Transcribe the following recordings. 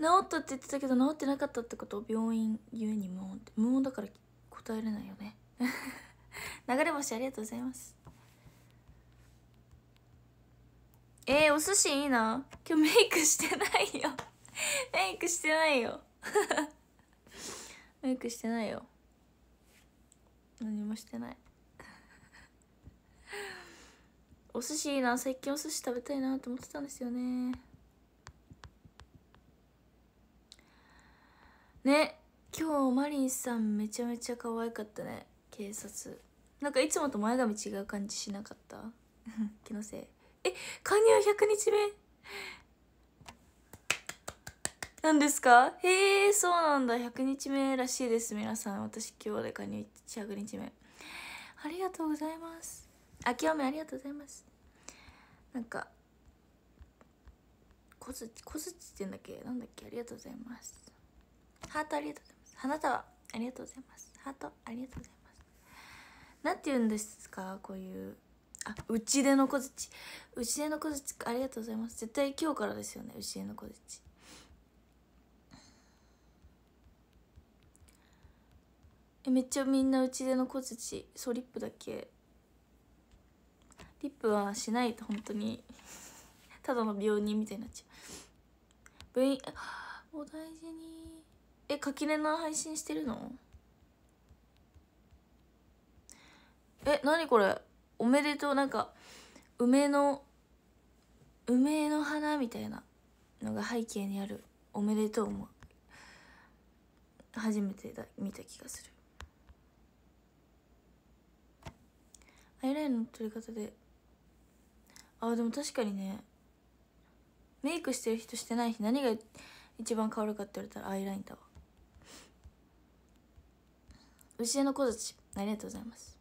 治ったって言ってたけど治ってなかったってこと病院言うに無音って無音だから答えれないよね。流れ星ありがとうございます。えー、お寿司いいな。今日メイクしてないよ。メイクしてないよ。メイクしてないよ。何もしてない。お寿司いいな。最近お寿司食べたいなと思ってたんですよね。ね。今日マリンさんめちゃめちゃ可愛かったね。警察。なんかいつもと前髪違う感じしなかった？気のせい。え加入100日目？なんですか？へえそうなんだ。100日目らしいです。皆さん私今日で加入100日目。ありがとうございます。あきおめありがとうございます。なんか小づ小づって言うんだっけ？なんだっけ？ありがとうございます。ハートありがとうございます。花束ありがとうございます。ハートありがとうございます。なんて言うんですか？こういうあうちでの小づちうちでの小づちありがとうございます。絶対今日からですよね。うちでの小づちえめっちゃみんなうちでの小づそうリップだけ。リップはしないと本当に。ただの病人みたいになっちゃう。部員お大事に。え垣根の配信してるの？え何これ？おめでとう。なんか梅の梅の花みたいなのが背景にある。おめでとうも初めてだ見た気がする。アイラインの取り方で。あでも確かにね。メイクしてる人してない日何が一番変わるかって言われたらアイラインだわ。打ち出の小槌ありがとうございます。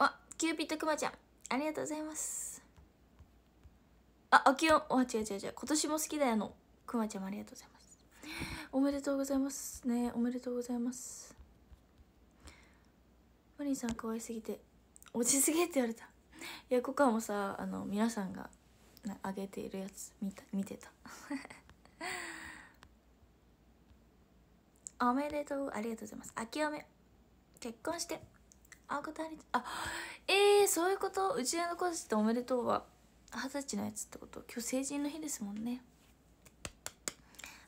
あキューピッドくまちゃんありがとうございます。ああきおあ違う違う違う今年も好きだよのくまちゃんもありがとうございます。おめでとうございますねおめでとうございます。マリンさん可愛すぎて落ちすぎって言われた。いやコカもさあの皆さんがあげているやつ見た見てた。おめでとうありがとうございます。あきおめ。結婚して。あこたりあえー、そういうこと？うちの子たちっておめでとうは。二十歳のやつってこと？今日成人の日ですもんね。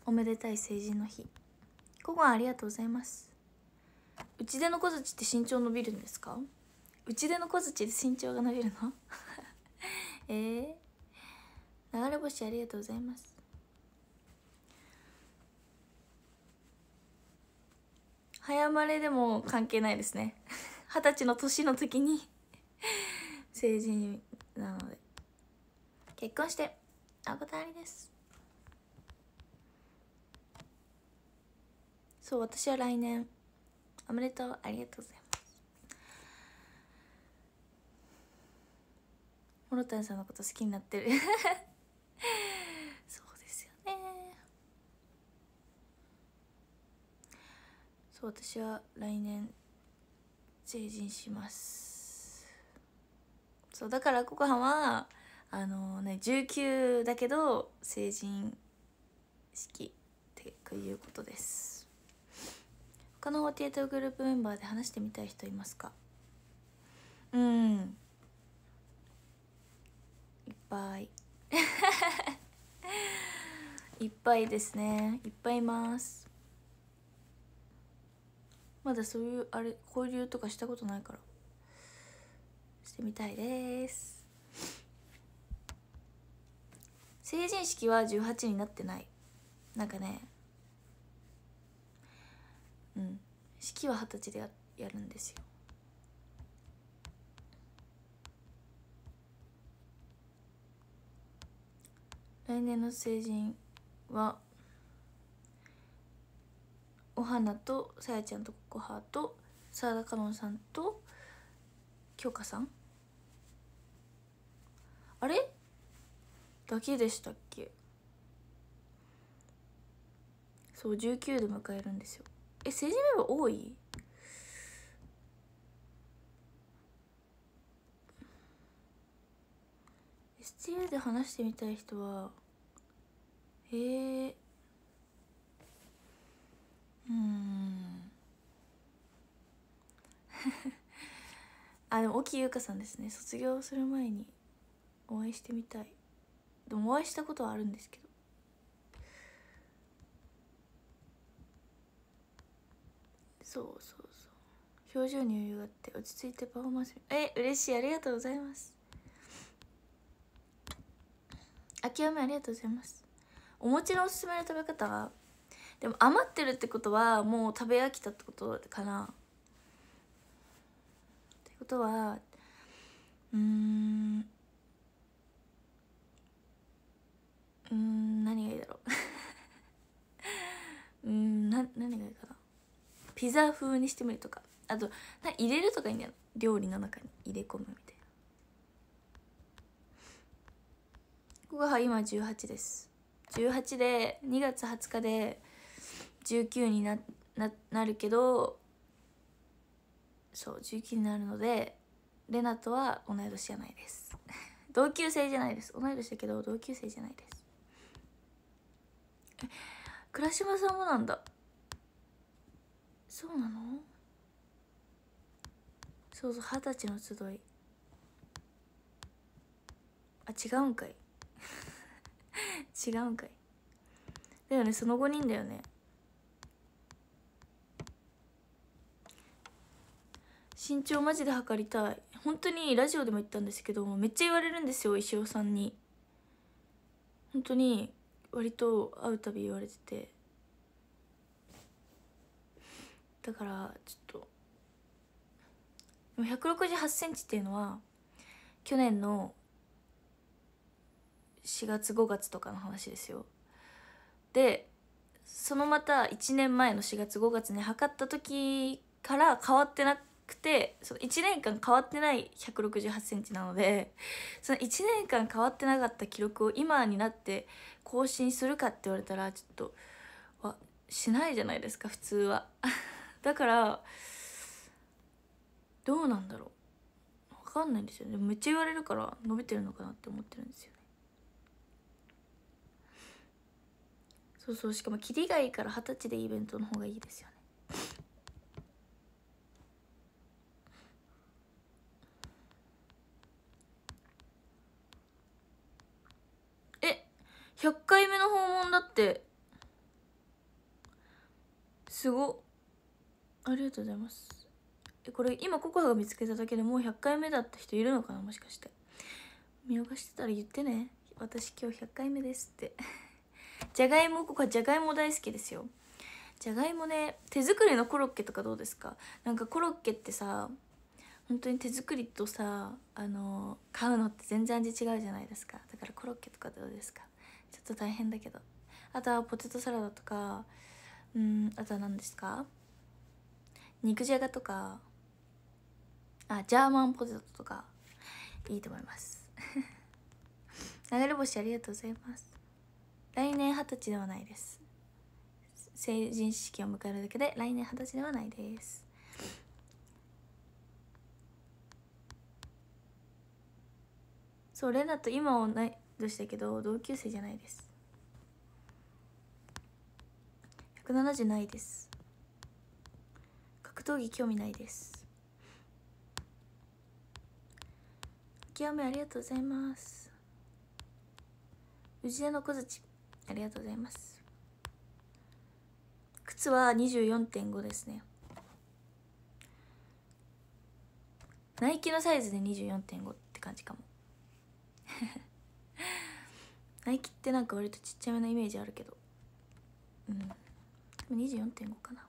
おめでたい成人の日。ココありがとうございます。うちでの小槌って身長伸びるんですか？うちでの小槌で身長が伸びるの？えー、流れ星ありがとうございます。早まれでも関係ないですね。二十歳の年の時に成人なので。結婚してあごたりです。そう私は来年。おめでとう。ありがとうございます。モロタンさんのこと好きになってる。そうですよね。そう私は来年成人します。そうだからココハはあのね19だけど成人式っていうことです。他の48グループメンバーで話してみたい人いますか？うん。いっぱい。いっぱいですね。いっぱいいます。まだそういうあれ交流とかしたことないから。してみたいです。成人式は18になってない。なんかね。うん。式は二十歳でややるんですよ。来年の成人はお花とさやちゃんとコハと澤田かのんさんと京香さん。あれ？だけでしたっけ？そう19で迎えるんですよ。え成人メンバー多い？エスティで話してみたい人はえー、うん。あでも沖優香さんですね。卒業する前にお会いしてみたい。でもお会いしたことはあるんですけど。そうそうそう。表情に余裕があって落ち着いてパフォーマンスえ嬉しい。ありがとうございます。諦めありがとうございます。お餅のおすすめの食べ方はでも余ってるってことはもう食べ飽きたってことかな。ことはうんうん何がいいだろう。うんな何がいいかな。ピザ風にしてみるとか。あとな入れるとかいいんだよ料理の中に入れ込むみたいな。ここが今18です。18で2月20日で19になななるけどそう19になるのでレナとは同い年じゃないです。同級生じゃないです。同い年だけど同級生じゃないです。倉島さんもなんだ？そうなの？そうそう二十歳の集い。あ違うんかい。違うんかい。だよねその5人だよね。身長マジで測りたい。本当にラジオでも言ったんですけどめっちゃ言われるんですよ石尾さんに。本当に割と会うたび言われてて。だからちょっと1 6 8センチっていうのは去年の4月5月とかの話ですよ。でそのまた1年前の4月5月に測った時から変わってなくてその1年間変わってない1 6 8センチなので その1年間変わってなかった記録を今になって更新するかって言われたらちょっとわしないじゃないですか普通は。だからどうなんだろう。分かんないんですよね。めっちゃ言われるから伸びてるのかなって思ってるんですよね。そうそうしかもキリがいいから二十歳でイベントの方がいいですよねえ100回目の訪問だって。すご。ありがとうございます。えこれ今ココアが見つけただけでもう100回目だった人いるのかな？もしかして。見逃してたら言ってね。私今日100回目ですって。じゃがいもココアじゃがいも大好きですよ。じゃがいもね手作りのコロッケとかどうですか？なんかコロッケってさ本当に手作りとさあの買うのって全然味違うじゃないですか。だからコロッケとかどうですか？ちょっと大変だけど。あとはポテトサラダとかうんあとは何ですか？肉じゃがとかあジャーマンポテトとかいいと思います。流れ星ありがとうございます。来年二十歳ではないです。成人式を迎えるだけで来年二十歳ではないです。そうレナと今は同い年だけど同級生じゃないです。170ないです。格闘技興味ないです。極めありがとうございます。氏家の小槌ありがとうございます。靴は24.5ですね。ナイキのサイズで24.5って感じかも。ナイキってなんか割とちっちゃめなイメージあるけど。うん。24.5かな。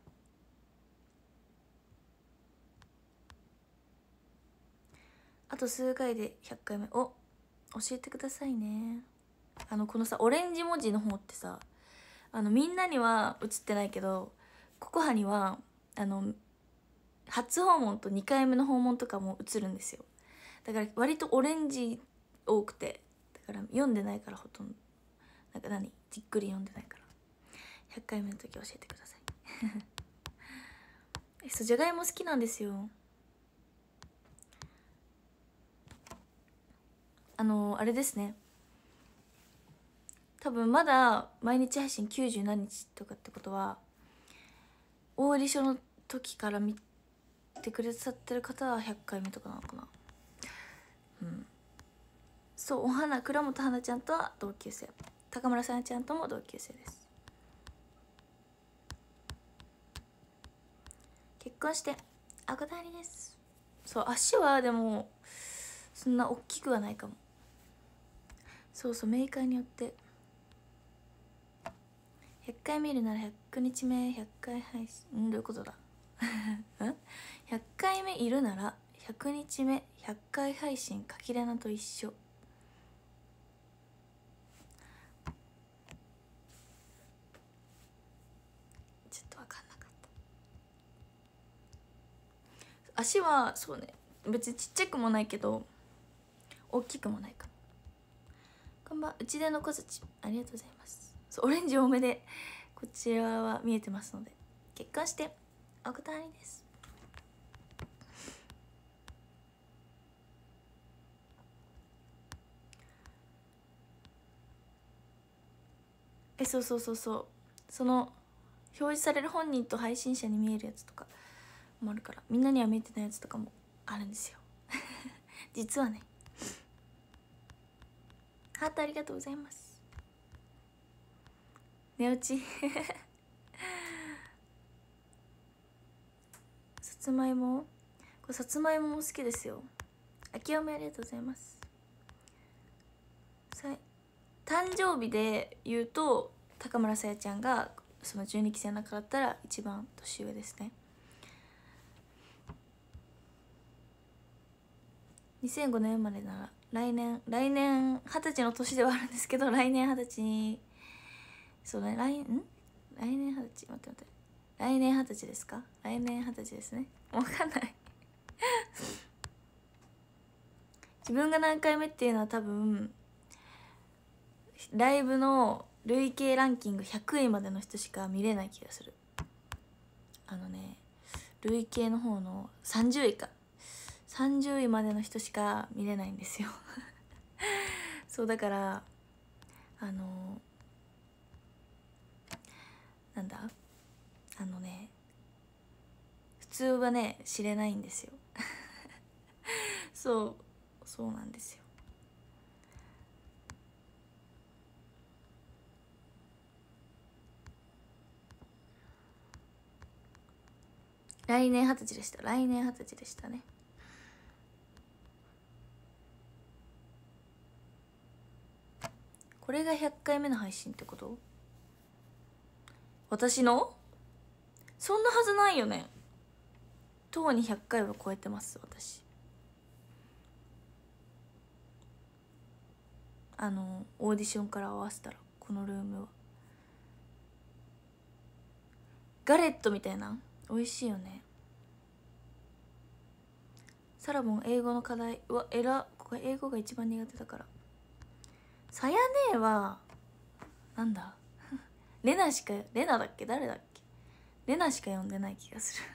あと数回で100回目。お教えてくださいね。あのこのさオレンジ文字の方ってさあのみんなには映ってないけどココハにはあの初訪問と2回目の訪問とかも映るんですよ。だから割とオレンジ多くて。だから読んでないからほとんど。なんか何？じっくり読んでないから。100回目の時教えてください。えそうじゃがいも好きなんですよ。あのあれですね。多分まだ毎日配信90何日とかってことはオーディションの時から見てくれさってる方は100回目とかなのかな。うん。そうお花倉本花ちゃんとは同級生。高村さやちゃんとも同級生です。結婚してあこたりです。そう足はでもそんな大きくはないかも。そうそうメーカーによって。100回見るなら100日目100回配信んどういうことだ？ん？100回目いるなら100日目100回配信かきれなと一緒ちょっと分かんなかった足はそうね別にちっちゃくもないけど大きくもないか。こんばんは内田の小槌ありがとうございます。そうオレンジ多めでこちらは見えてますので結婚してお断りです。えそうそうそうそう。その表示される本人と配信者に見えるやつとか。もあるから。みんなには見えてないやつとかもあるんですよ。実はね。ハートありがとうございます。寝落ち。さつまいも。これさつまいもも好きですよ。あきおめありがとうございます。さ誕生日で言うと高村さやちゃんがその12期生の中だったら一番年上ですね。2005年生まれなら来年来年二十歳の年ではあるんですけど 来年二十歳にそうね来ん？来年二十歳待って待って。来年二十歳ですか？来年二十歳ですね。わかんない。自分が何回目っていうのは多分ライブの累計ランキング100位までの人しか見れない気がする。あのね累計の方の30位か。30位までの人しか見れないんですよ。そうだからあのなんだ？あのね普通はね知れないんですよ。そうそうなんですよ。来年二十歳でした。来年二十歳でしたね。これが100回目の配信ってこと？私の？そんなはずないよね。とうに100回は超えてます私。あのオーディションから合わせたらこのルームは。ガレットみたいな？美味しいよね。サラボン英語の課題うわえらここ英語が一番苦手だから。さやねはなんだ？レナしかレナだっけ？誰だっけ？レナしか読んでない気がする。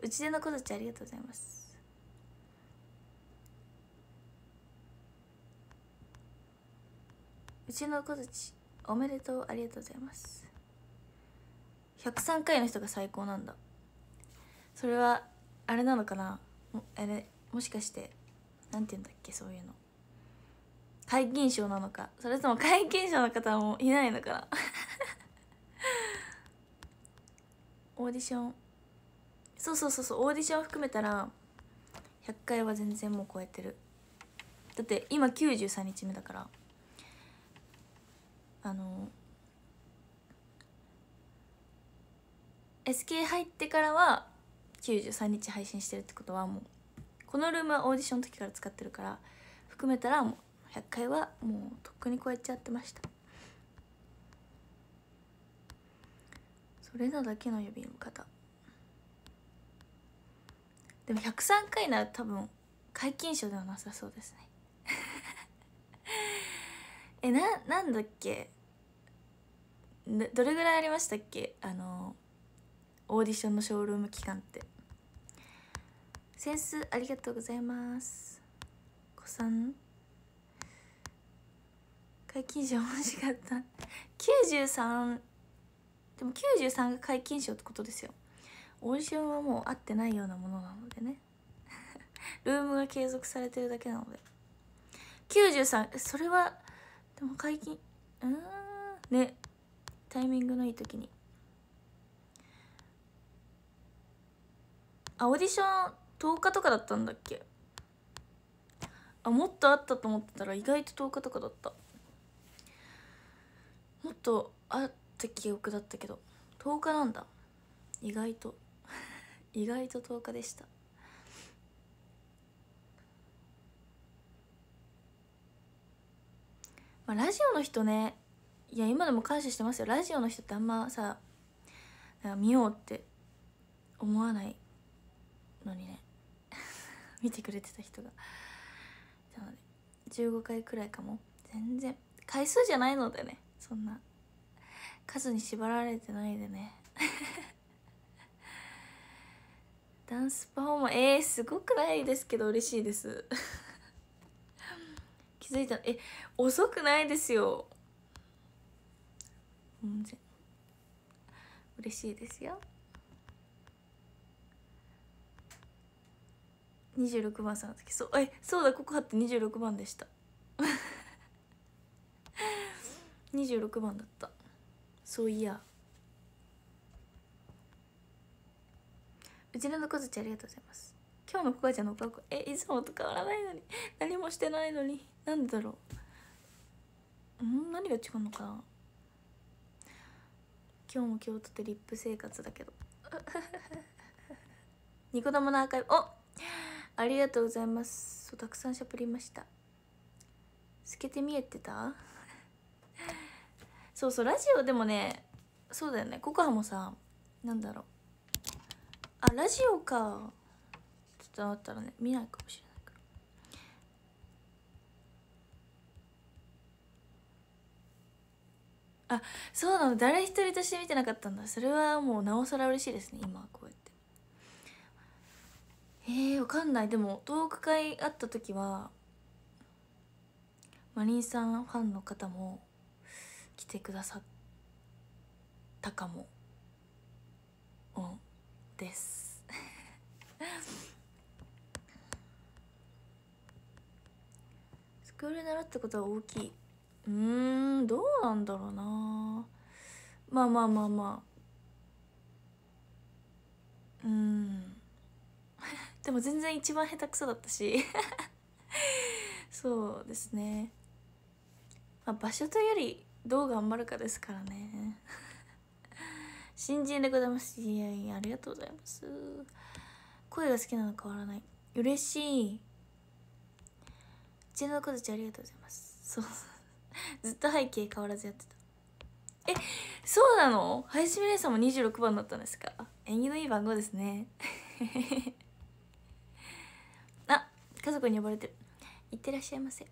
うちでの子たちありがとうございます。うちの子たちおめでとうありがとうございます。103回の人が最高なんだ。それはあれなのかな？もあれもしかしてなんて言うんだっけ？そういうの。皆勤賞なのか。それとも皆勤賞の方もいないのかな。オーディション。そうそうそうそう。オーディション含めたら100回は全然もう超えてる。だって今93日目だから。あの SK 入ってからは93日配信してるってことはもうこのルームはオーディションの時から使ってるから含めたらもう100回はもうとっくに超えちゃってました。それなだけの呼び方。でも103回なら多分皆勤賞ではなさそうですね。えななんだっけ？どれぐらいありましたっけ？あのオーディションのショールーム期間って。センスありがとうございます。子さん解禁賞欲しかった。93でも93が解禁賞ってことですよ。オーディションはもう合ってないようなものなのでね。ルームが継続されてるだけなので。93それはでも解禁うんね。タイミングのいい時に。あオーディション10日とかだったんだっけ？あもっとあったと思ってたら意外と10日とかだった。もっとあった記憶だったけど10日なんだ。意外と。意外と10日でした。まあラジオの人ねいや今でも感謝してますよ。ラジオの人ってあんまさ見ようって思わないのにね。見てくれてた人が。なので15回くらいかも。全然。回数じゃないのでね。そんな。数に縛られてないでね。ダンスパフォーマンスえー、すごくないですけど嬉しいです。気づいた。え遅くないですよ。全然嬉しいですよ。26番さんの時そうえそうだ告白って26番でした。26番だった。そういや。うちののこずちありがとうございます。今日のこかちゃんのおかえいつもと変わらないのに。何もしてないのに。なんでだろう。ん何が違うのかな。今日も京都でリップ生活だけど。ニコ玉のアーカイブ。おありがとうございます。そうたくさんしゃぶりました。透けて見えてた？そうそうラジオでもねそうだよね。ココハもさなんだろう。あラジオか。ちょっとあったらね見ないかもしれないから。あそうなの。誰一人として見てなかったんだ。それはもうなおさら嬉しいですね。今こうやって。えー、わかんない。でもトーク会あった時はマリンさんファンの方も来てくださったかも。うん。です。スクール習ったことは大きい。うんどうなんだろうな。まあまあまあまあ。うん。でも全然一番下手くそだったし。そうですね、まあ、場所というよりどう頑張るかですからね。新人でございます。いやいやありがとうございます。声が好きなの変わらない。嬉しい。うちの子たちありがとうございます。そう。ずっと背景変わらずやってた。えそうなの？林美玲さんも26番だったんですか？縁起のいい番号ですね。あ家族に呼ばれてる。いってらっしゃいませ。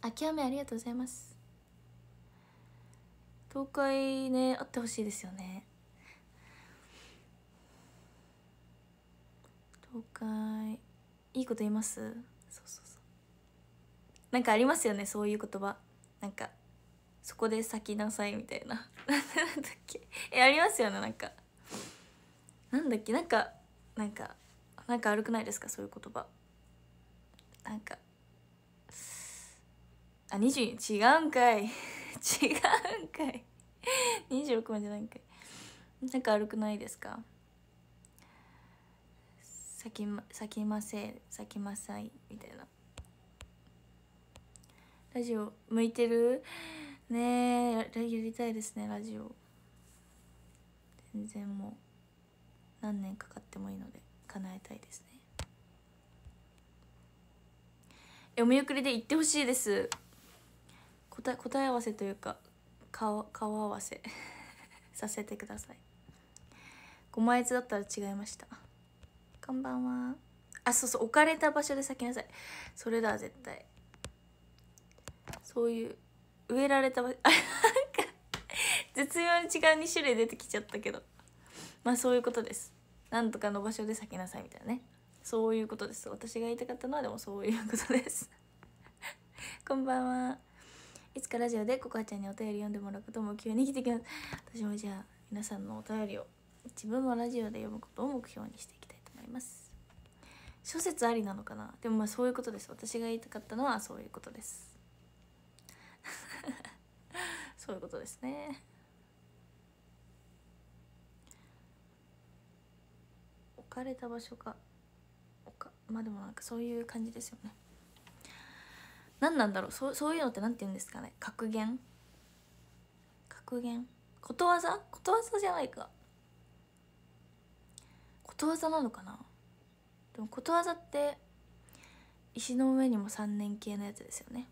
諦めありがとうございます。東海ねあってほしいですよね。東海いいこと言います？そうそうそう。なんかありますよねそういう言葉。なんかそこで咲きなさいみたいな。なんだっけ？えありますよねなんか。なんだっけ？なんかなんかなんか悪くないですか？そういう言葉。なんか。あ20違うんかい。違うんかい。26番じゃないんかい。なんか悪くないですか？咲きま咲きませ咲きまさいみたいな。ラジオ向いてる？ねえやりたいですねラジオ。全然もう何年かかってもいいので叶えたいですね。えお見送りで行ってほしいです。答え答え合わせというか顔顔合わせ させてください。5枚図だったら違いました？こんばんは。あそうそう置かれた場所で咲きなさい。それだ絶対。そういう植えられた場所あなんか絶妙に違う2種類出てきちゃったけど。まあそういうことです。なんとかの場所で咲きなさいみたいなね。そういうことです。私が言いたかったのはでもそういうことです。こんばんは。いつかラジオでココちゃんにお便り読んでもらうことも目標に生きてきます私もじゃあ皆さんのお便りを自分のラジオで読むことを目標にしていきたいと思います。諸説ありなのかな？でもまあそういうことです。私が言いたかったのはそういうことです。そういうことですね。置かれた場所が置かまあでもなんかそういう感じですよね。何なんだろう？そうそういうのって何て言うんですかね？格言？格言？ことわざ？ことわざじゃないか。ことわざなのかな？でもことわざって石の上にも3年系のやつですよね。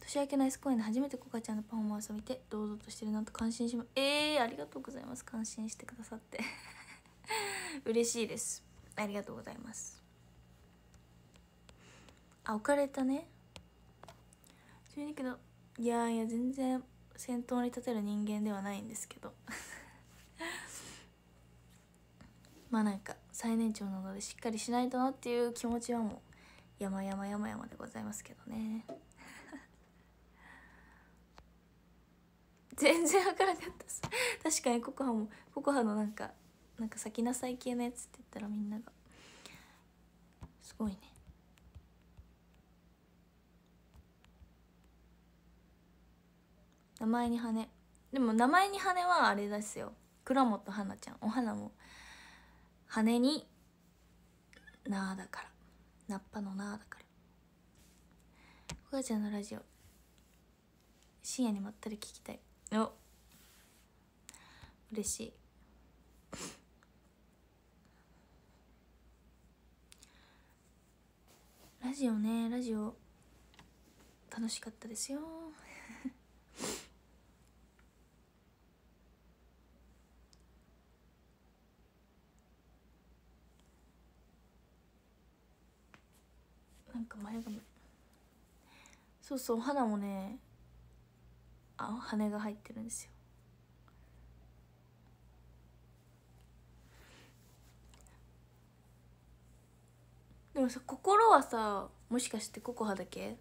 年明けナイス公演で初めてコカちゃんのパフォーマンスを見て堂々としてるなと感心します。えー、ありがとうございます。感心してくださって。嬉しいです。ありがとうございます。あ置かれたね。正直の。いやいや全然先頭に立てる人間ではないんですけど。まあなんか最年長なのでしっかりしないとなっていう気持ちはもう山々山々でございますけどね。全然わからなかったです。確かにココハもココハのなんかなんか咲きなさい系のやつって言ったらみんながすごいね。名前に羽でも名前に羽はあれですよ。倉本花ちゃん。お花も羽になーだから。ナッパのなーだから。お母ちゃんのラジオ。深夜にまったり聞きたい。お。嬉しい。ラジオねラジオ。楽しかったですよ。なんか前髪。そうそうお肌もねあ羽が入ってるんですよ。でもさ心はさもしかしてココハだけ？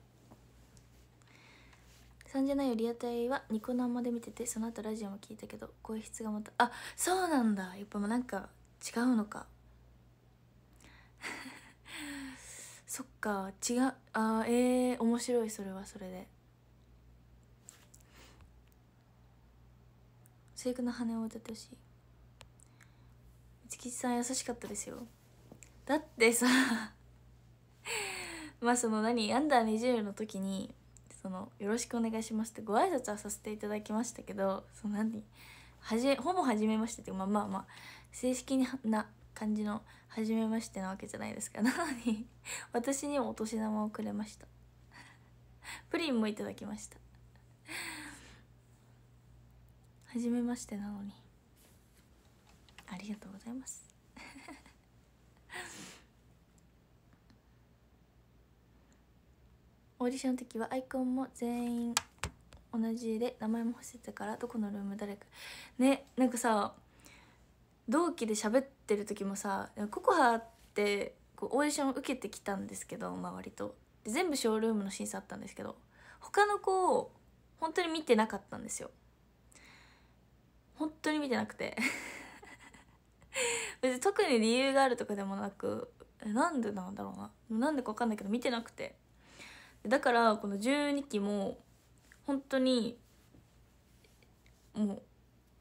三じゃないよリアタイはニコ生で見ててその後ラジオも聞いたけど声質がまたあそうなんだ。やっぱなんか違うのか。そっか違うあえー、面白いそれはそれで。制服の羽を歌ってほしい。月さん優しかったですよ。だってさ まあその何アンダー20の時にそのよろしくお願いしますってご挨拶はさせていただきましたけどその何はじほぼ初めましてってまあまあまあ正式な感じの初めましてなわけじゃないですか。なのに 私にもお年玉をくれました。プリンもいただきました。初めましてなのに。ありがとうございます。オーディションの時はアイコンも全員同じで名前も伏せてからどこのルーム誰か。ねなんかさ同期で喋ってる時もさココハってこうオーディション受けてきたんですけど、まあ、割と。全部ショールームの審査あったんですけど他の子を本当に見てなかったんですよ。本当に見てなくて。別に特に理由があるとかでもなくなんでなんだろうな。なんでか分かんないけど見てなくて。だからこの12期も本当にもう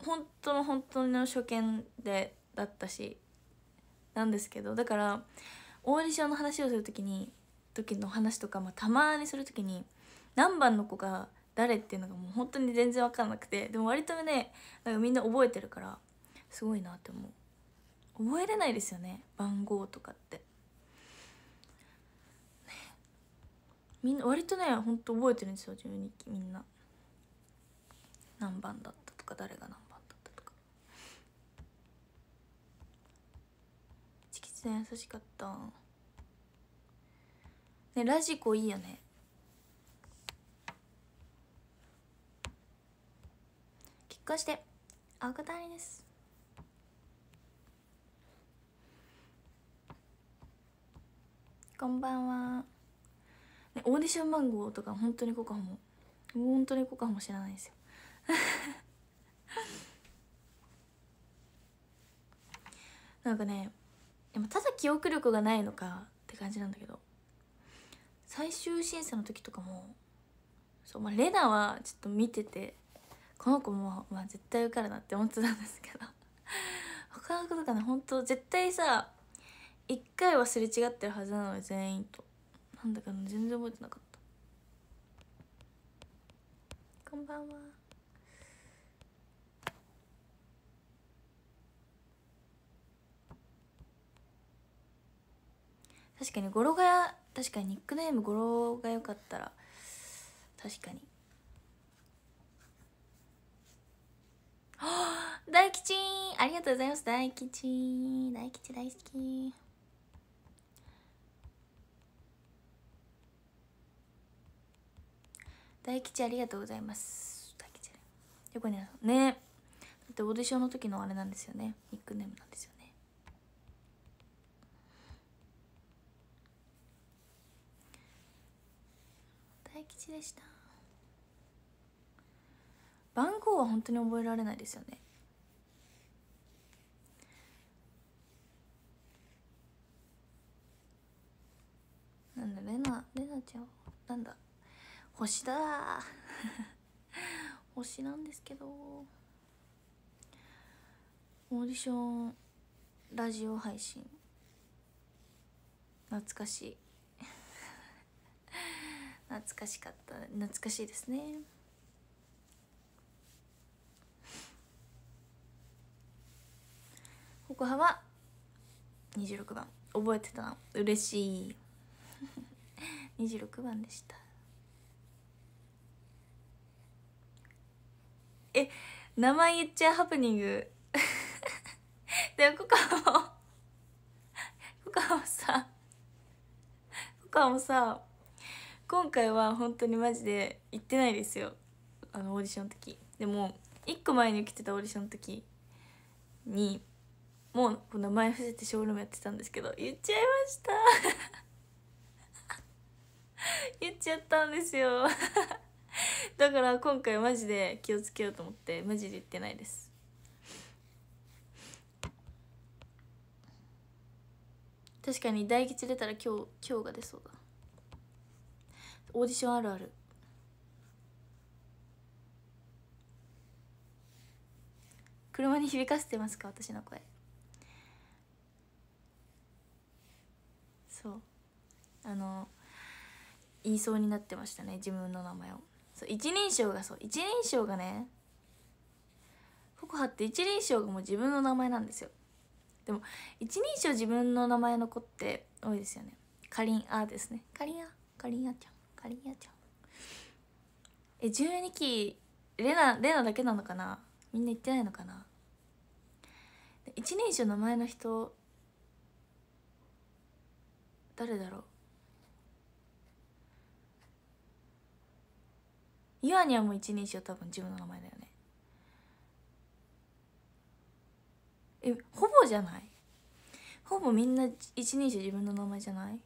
本当の本当の初見でだったしなんですけどだからオーディションの話をする時に時の話とか、まあ、たまにする時に何番の子が誰っていうのがもう本当に全然分かんなくてでも割とねなんかみんな覚えてるからすごいなって思う。覚えれないですよね番号とかって。みんな割とねほんと覚えてるんですよ12期みんな。何番だったとか誰が何番だったとかチキチさん優しかった。ねラジコいいよね。結婚して。青方ありです。こんばんは。ね、オーディション番号とか本当にここも本当にここかもしれないですよ。なんかねでもただ記憶力がないのかって感じなんだけど。最終審査の時とかもそう、まあ、レナはちょっと見ててこの子も、まあ、絶対受かるなって思ってたんですけど。他の子とかね本当絶対さ一回はすれ違ってるはずなのに全員と。なんだか全然覚えてなかった。こんばんは。確かに語呂が確かにニックネーム語呂が良かったら確かに。大吉ありがとうございます。大吉大吉大好き。大吉ありがとうございます。大吉よくねね。だってオーディションの時のあれなんですよね。ニックネームなんですよね。大吉でした。番号は本当に覚えられないですよね。なんだレナレナちゃんなんだ。星だ。星なんですけど。オーディションラジオ配信。懐かしい。懐かしかった懐かしいですね。横浜26番覚えてたな。嬉しい。26番でした。え名前言っちゃうハプニング。でもここはもここはもさここはもさ今回は本当にマジで行ってないですよ。あのオーディションの時。でも1個前に来てたオーディションの時にもう名前伏せてショールームやってたんですけど言っちゃいました。言っちゃったんですよ。だから今回マジで気をつけようと思ってマジで言ってないです。確かに大吉出たら今日今日が出そうだオーディションあるある。車に響かせてますか？私の声。そう。あの言いそうになってましたね自分の名前を。そう一人称がそう。一人称がねココハって一人称がもう自分の名前なんですよ。でも一人称自分の名前の子って多いですよね。かりんあですね。かりんあかりんあちゃん。かりんやちゃんえ12期レナレナだけなのかな？みんな言ってないのかな？一人称の前の人誰だろう？イワにはもう一人称多分自分の名前だよね。えほぼじゃない？ほぼみんな一人称自分の名前じゃない？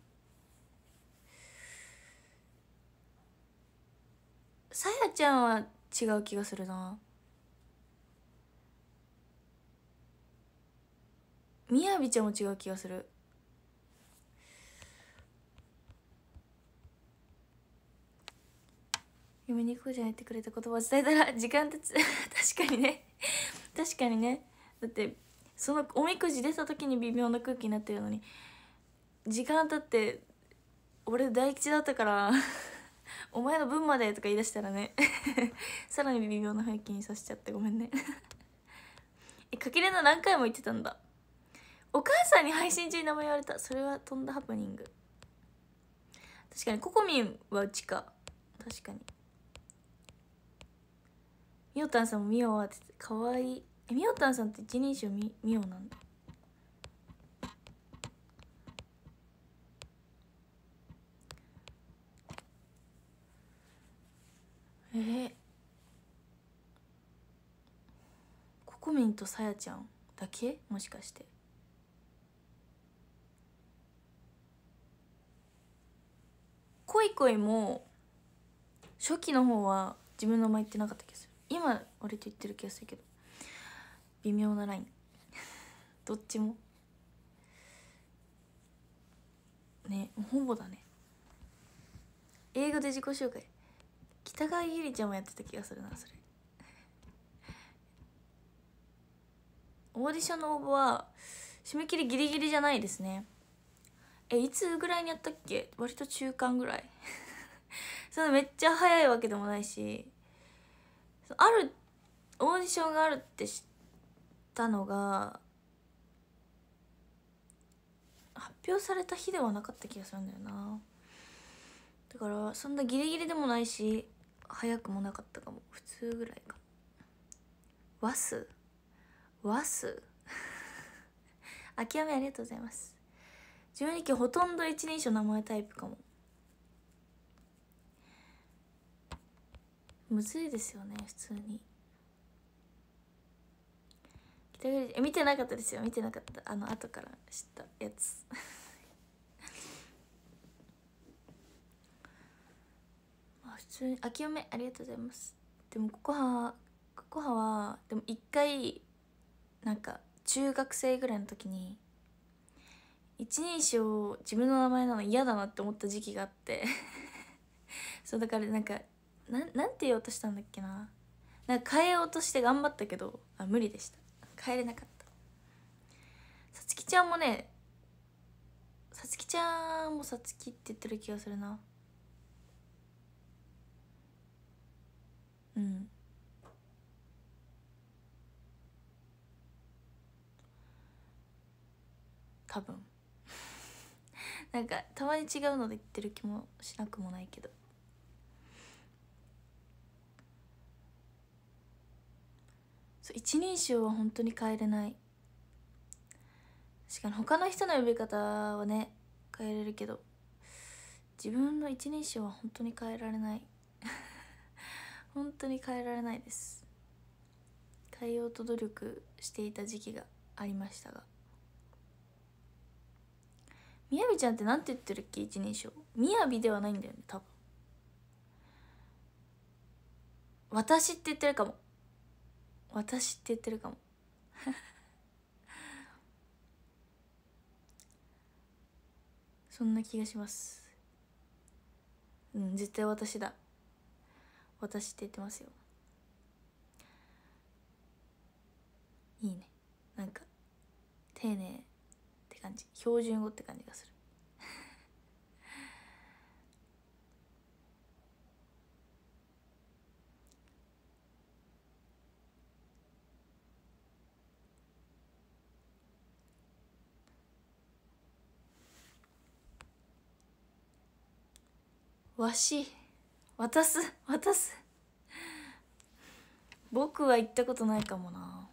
さやちゃんは違う気がするな。みやびちゃんも違う気がする。嫁に行こうじゃないってくれた言葉伝えたら時間経つ。確かにね。確かにね。だってそのおみくじ出た時に微妙な空気になってるのに時間経って俺大吉だったから。お前の分までとか言い出したらね。さらに微妙な雰囲気にさせちゃってごめんね。えかきれな何回も言ってたんだ。お母さんに配信中に名前言われた。それはとんだハプニング。確かにココミンはうちか確かに。みおたんさんもみおはってかわいい。えみおたんさんって一人称みみおなんだ。えー、ココミンとさやちゃんだけ？もしかして。恋恋も初期の方は自分の名前言ってなかった気がする。今割と言ってる気がするけど。微妙なライン。どっちも。ねほぼだね。英語で自己紹介。北川ゆりちゃんもやってた気がするなそれ。オーディションの応募は締め切りギリギリじゃないですね。えいつぐらいにやったっけ？割と中間ぐらい。そのめっちゃ早いわけでもないし。あるオーディションがあるって知ったのが発表された日ではなかった気がするんだよな。だからそんなギリギリでもないし早くもなかったかも。普通ぐらいか。ワスワス諦めありがとうございます。12期ほとんど一人称名前タイプかも。むずいですよね普通に。北口え見てなかったですよ。見てなかった。あの後から知ったやつ。普通にあきおめありがとうございます。でもここはここははでも一回なんか中学生ぐらいの時に一人称自分の名前なの嫌だなって思った時期があって。そうだからなんかななんて言おうとしたんだっけな。なんか変えようとして頑張ったけどあ無理でした。変えれなかった。さつきちゃんもねさつきちゃんもさつきって言ってる気がするな。うん。多分。なんかたまに違うので言ってる気もしなくもないけど。そう一人称は本当に変えれない。しかも他の人の呼び方はね変えれるけど。自分の一人称は本当に変えられない。本当に変えられないです。変えようと努力していた時期がありましたが。みやびちゃんってなんて言ってるっけ？一人称。みやびではないんだよね多分。私って言ってるかも。私って言ってるかも。そんな気がします。うん絶対私だ。私って言ってますよ。いいね。なんか丁寧って感じ。標準語って感じがする。わし。渡す渡す。僕は行ったことないかもな。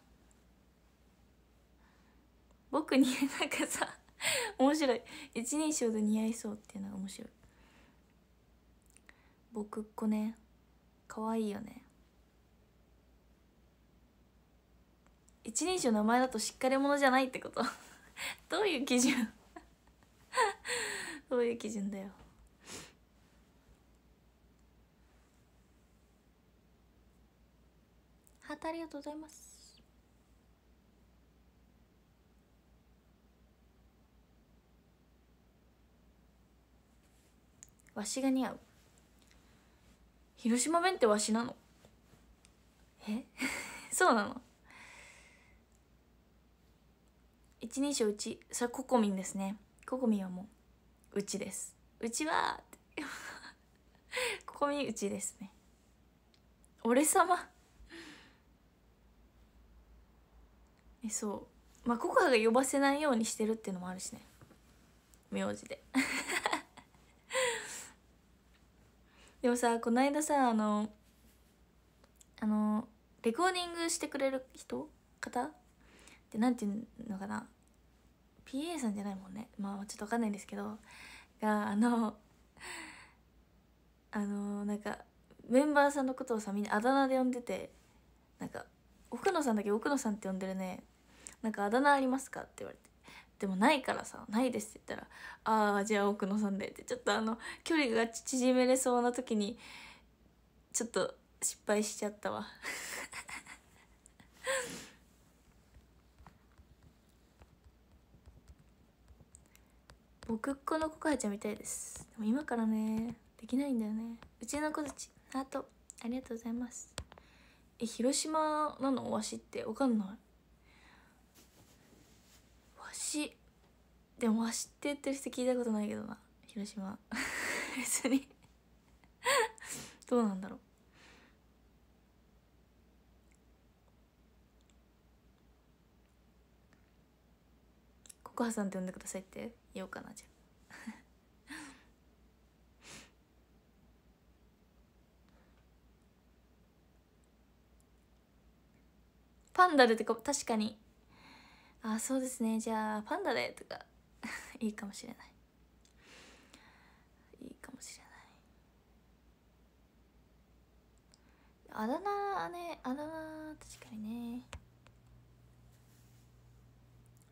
僕になんかさ。面白い。一人称で似合いそうっていうのが面白い。僕っ子ね。可愛いよね。一人称名前だとしっかり者じゃないってこと。どういう基準？どういう基準だよ。ハートありがとうございます。わしが似合う。広島弁ってわしなの？え？そうなの？一人称うち。それココミンですね。ココミンはもううちです。うちは ココミンうちですね。俺様？えそう。まあココアが呼ばせないようにしてるっていうのもあるしね。名字で。でもさこの間さあのあのレコーディングしてくれる人？方？ってなんていうのかな？PA さんじゃないもんね。まあちょっと分かんないんですけど。があのあのなんかメンバーさんのことをさみんなあだ名で呼んでてなんか奥野さんだけ奥野さんって呼んでるね。なんかあだ名ありますか?」って言われて「でもないからさないです」って言ったら「ああじゃあ奥野さんで」って。ちょっとあの距離が縮めれそうな時にちょっと失敗しちゃったわ。僕っ子のココハちゃんみたいです。でも今からねできないんだよね。うちの子たちハートありがとうございます。え広島なの？わしって。わかんない。しでもわしって言ってる人聞いたことないけどな。広島。別に。どうなんだろう。ココハさんって呼んでくださいって言おうかなじゃあ。パンダでってか確かに。あそうですね。じゃあパンダでとか。いいかもしれない。いいかもしれない。あだ名ね。あだ名確かにね。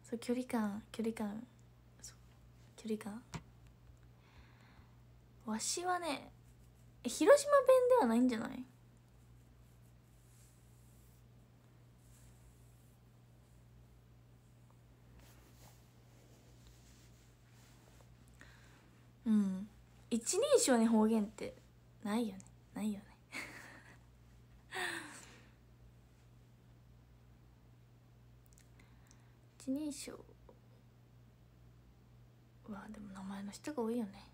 そう距離感。距離感。距離感。わしはね広島弁ではないんじゃない？うん。一人称に方言ってないよね。ないよね。一人称はでも名前の人が多いよね。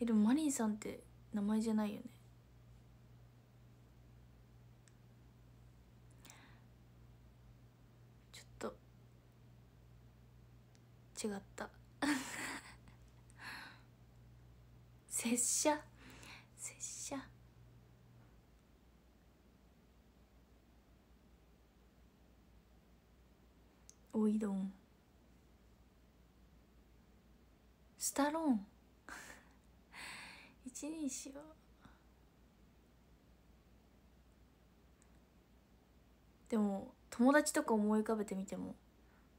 えでもマリンさんって名前じゃないよね。ちょっと違った。拙者？拙者？おいどん。スタローン。一人称でも友達とか思い浮かべてみても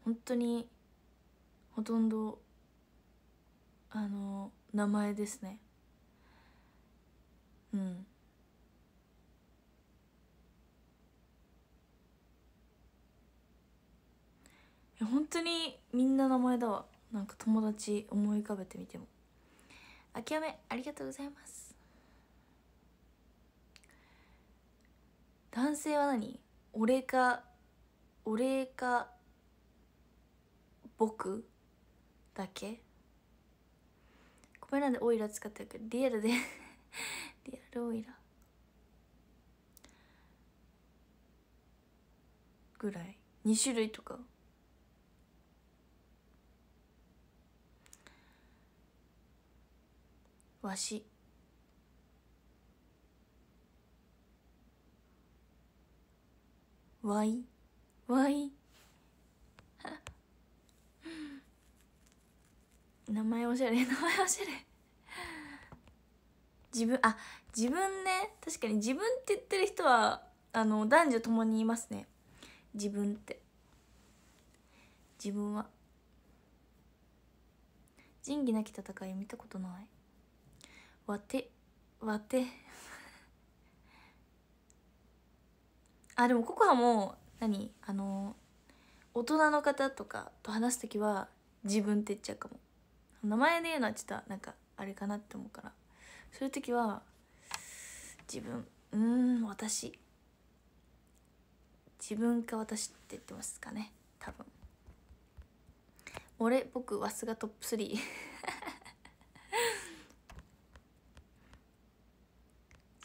本当にほとんどあの名前ですね。うん。いや本当にみんな名前だわ。なんか友達思い浮かべてみても。あきやめありがとうございます。男性は何？俺か俺か僕？だけ？ごめんなんでオイラ使ってるけどリアルで。リアルオイラ。ぐらい。2種類とか。わし。わいわい。名前おしゃれ。名前おしゃれ。自分あ自分ね。確かに自分って言ってる人はあの男女ともにいますね。自分って。自分は。仁義なき戦い見たことない。わてわて。あでもココハも何？あの大人の方とかと話す時は自分って言っちゃうかも。名前で言うのはちょっとなんかあれかなって思うから。そういう時は自分うん私。自分か私って言ってますかね。多分。俺僕わすがトップ3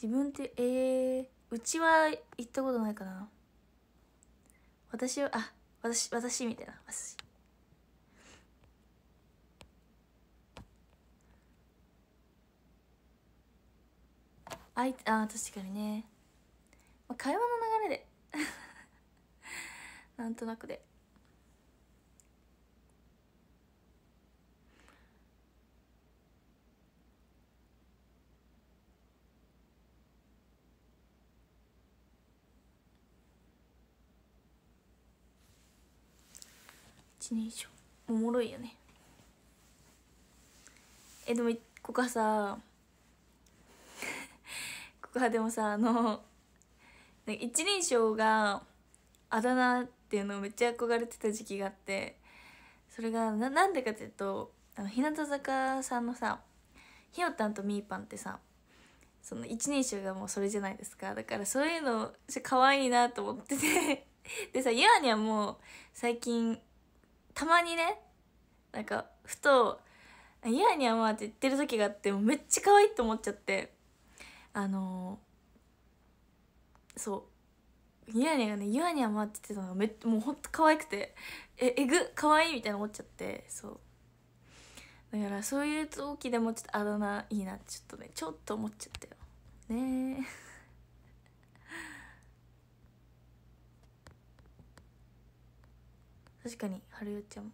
自分ってえー、うちは行ったことないかな。私はあ私私みたいな。私。あいあ確かにね、まあ、会話の流れで。なんとなくで。一人称おもろいよね。えでもここはさ ここはでもさあの一人称があだ名っていうのをめっちゃ憧れてた時期があってそれがななんでかっていうとあの日向坂さんのさひよたんとみーぱんってさその一人称がもうそれじゃないですか。だからそういうの可愛いなと思ってて。でさゆあにはもう最近たまにねなんかふと「ゆあにはまあ」って言ってる時があってもめっちゃ可愛いと思っちゃってあのー、そう。ゆあにがね「ゆあにはま」って言ってたのがめもうほんと可愛くてええぐ可愛いみたいな思っちゃってそう。だからそういう時でもちょっとあだ名いいなってちょっとねちょっと思っちゃったよ。ねえ確かに春代ちゃん。も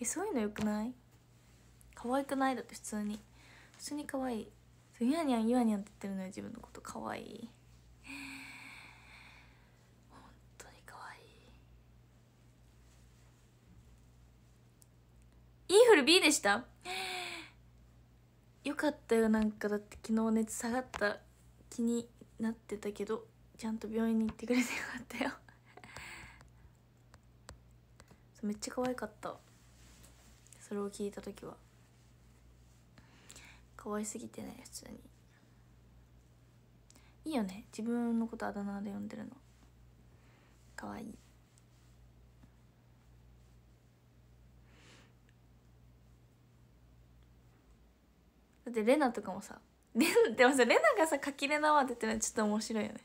えそういうのよくない？可愛くない？だって普通に。普通に可愛い。そうゆあにゃんゆあにゃんって言ってるのよ自分のこと。可愛い。本当に可愛い。インフル B でした？よかったよなんかだって。昨日熱下がった気になってたけどちゃんと病院に行ってくれてよかったよ。めっちゃ可愛かった。それを聞いた時は。可愛すぎてね普通に。いいよね。自分のことあだ名で呼んでるの。可愛い。だってレナとかもさレ でもさレナがさ「かきレナは」って言ってるのちょっと面白いよね。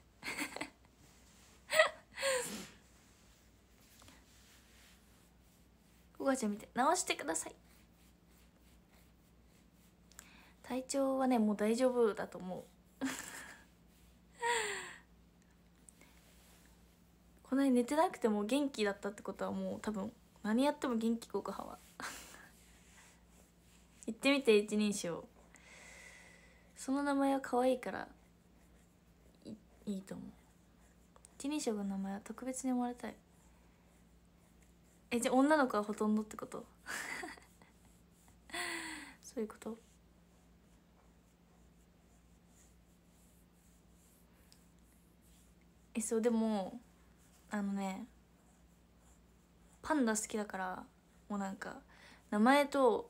おばあちゃん見て直してください。体調はねもう大丈夫だと思う。こんなに寝てなくても元気だったってことはもう多分何やっても元気告白は。言ってみて一人称。その名前は可愛いからいいと思う。一人称の名前は特別に思われたい。えじゃあ女の子はほとんどってこと？そういうこと？えそうでもあのねパンダ好きだからもうなんか名前と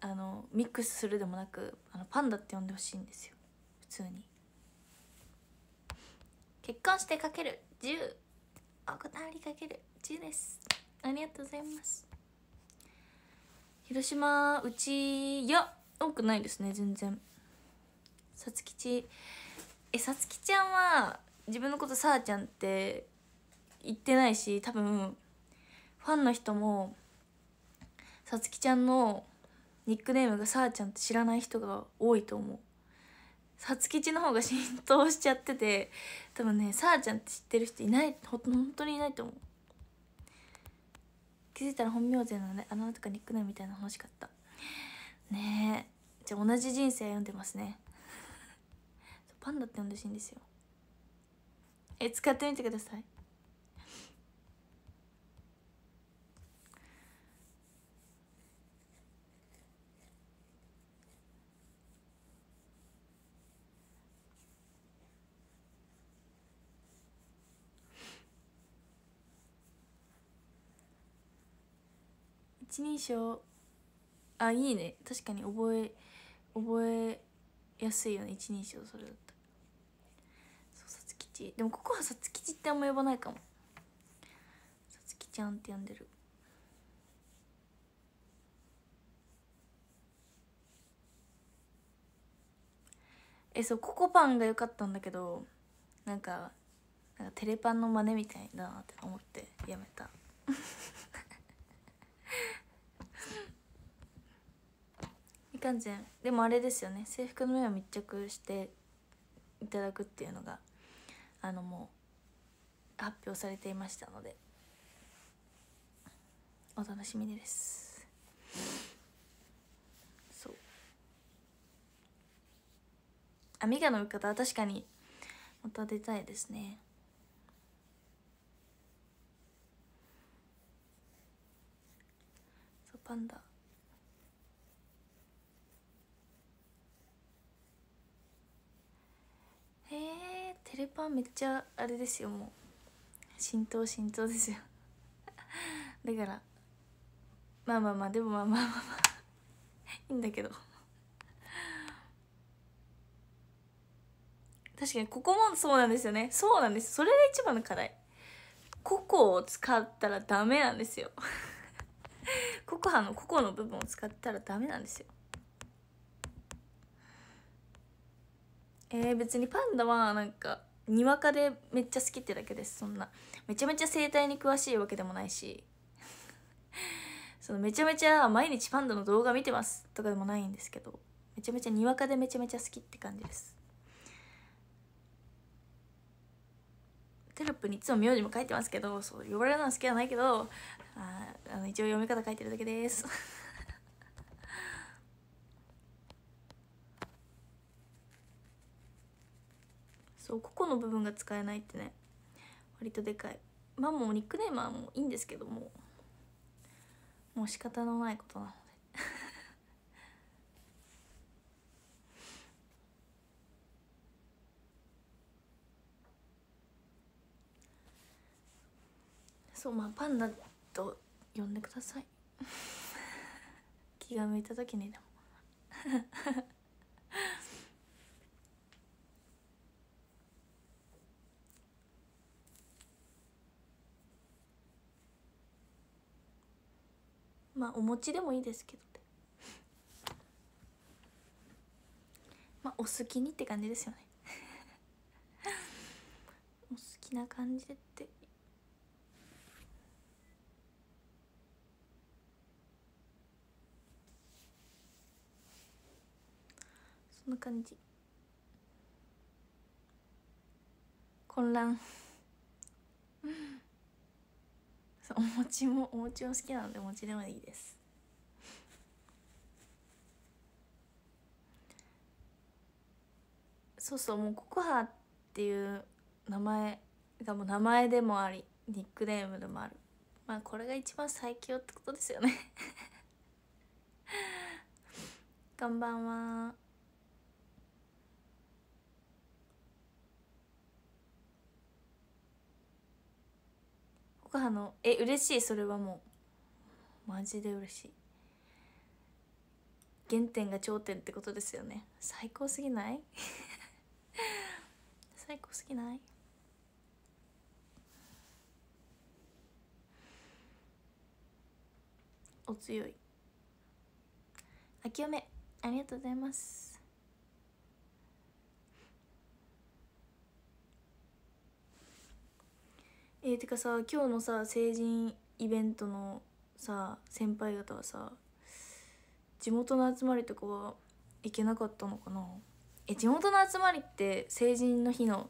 あのミックスするでもなくあのパンダって呼んでほしいんですよ。普通に。結婚してかける。10お断りかける。10です。ありがとうございます。広島うちいや多くないですね全然。さつきち。えさつきちゃんは自分のことさあちゃんって言ってないし多分ファンの人もさつきちゃんのニックネームがさあちゃんって知らない人が多いと思う。さつきちの方が浸透しちゃってて多分ねさあちゃんって知ってる人いないほ本当にいないと思う。気づいたら本名勢のねあのとかニックネームみたいな欲しかった。ねえ。じゃあ同じ人生読んでますね。パンダって呼んでほしいんですよ。え使ってみてください。一人称。あいいね。確かに覚え覚えやすいよね。一人称それだったそうさつきちでもここはさつきちってあんま呼ばないかも。さつきちゃんって呼んでる。えそうココパンが良かったんだけどなんかなんかテレパンの真似みたいだなって思ってやめた。いかんぜんでもあれですよね。制服の上を密着していただくっていうのがあのもう発表されていましたので。お楽しみです。そう。あミガの浴衣は確かにまた出たいですね。そうパンダ。テレパンめっちゃあれですよもう。浸透浸透ですよ。だからまあまあまあでもまあまあまあまあいいんだけど確かにここもそうなんですよねそうなんですそれが一番の課題ココを使ったらダメなんですよココハのココの部分を使ったらダメなんですよえー、別にパンダはなんかにわかでめっちゃ好きってだけです。そんなめちゃめちゃ生態に詳しいわけでもないし。そのめちゃめちゃ毎日パンダの動画見てます。とかでもないんですけどめちゃめちゃにわかでめちゃめちゃ好きって感じです。テロップにいつも名字も書いてますけどそう呼ばれるのは好きじゃないけどああの一応読み方書いてるだけです。そうここの部分が使えないってね。割とでかい。まあもうニックネームはもういいんですけども。もう仕方のないことなので。そうまあパンダと呼んでください。気が向いた時にでも。まあお餅でもいいですけどね。まあお好きにって感じですよね。お好きな感じでって。そんな感じ。混乱。そうお餅もお餅も好きなのでお餅でもいいです。そうそうもうココハっていう名前がもう名前でもありニックネームでもある。まあこれが一番最強ってことですよね。こんばんはココハのえ嬉しい？それはもう。マジで嬉しい。原点が頂点ってことですよね。最高すぎない？最高すぎない？お強い。あきおめ。ありがとうございます。えー、てかさ今日のさ成人イベントのさ先輩方はさ地元の集まりとかは行けなかったのかな？え地元の集まりって成人の日の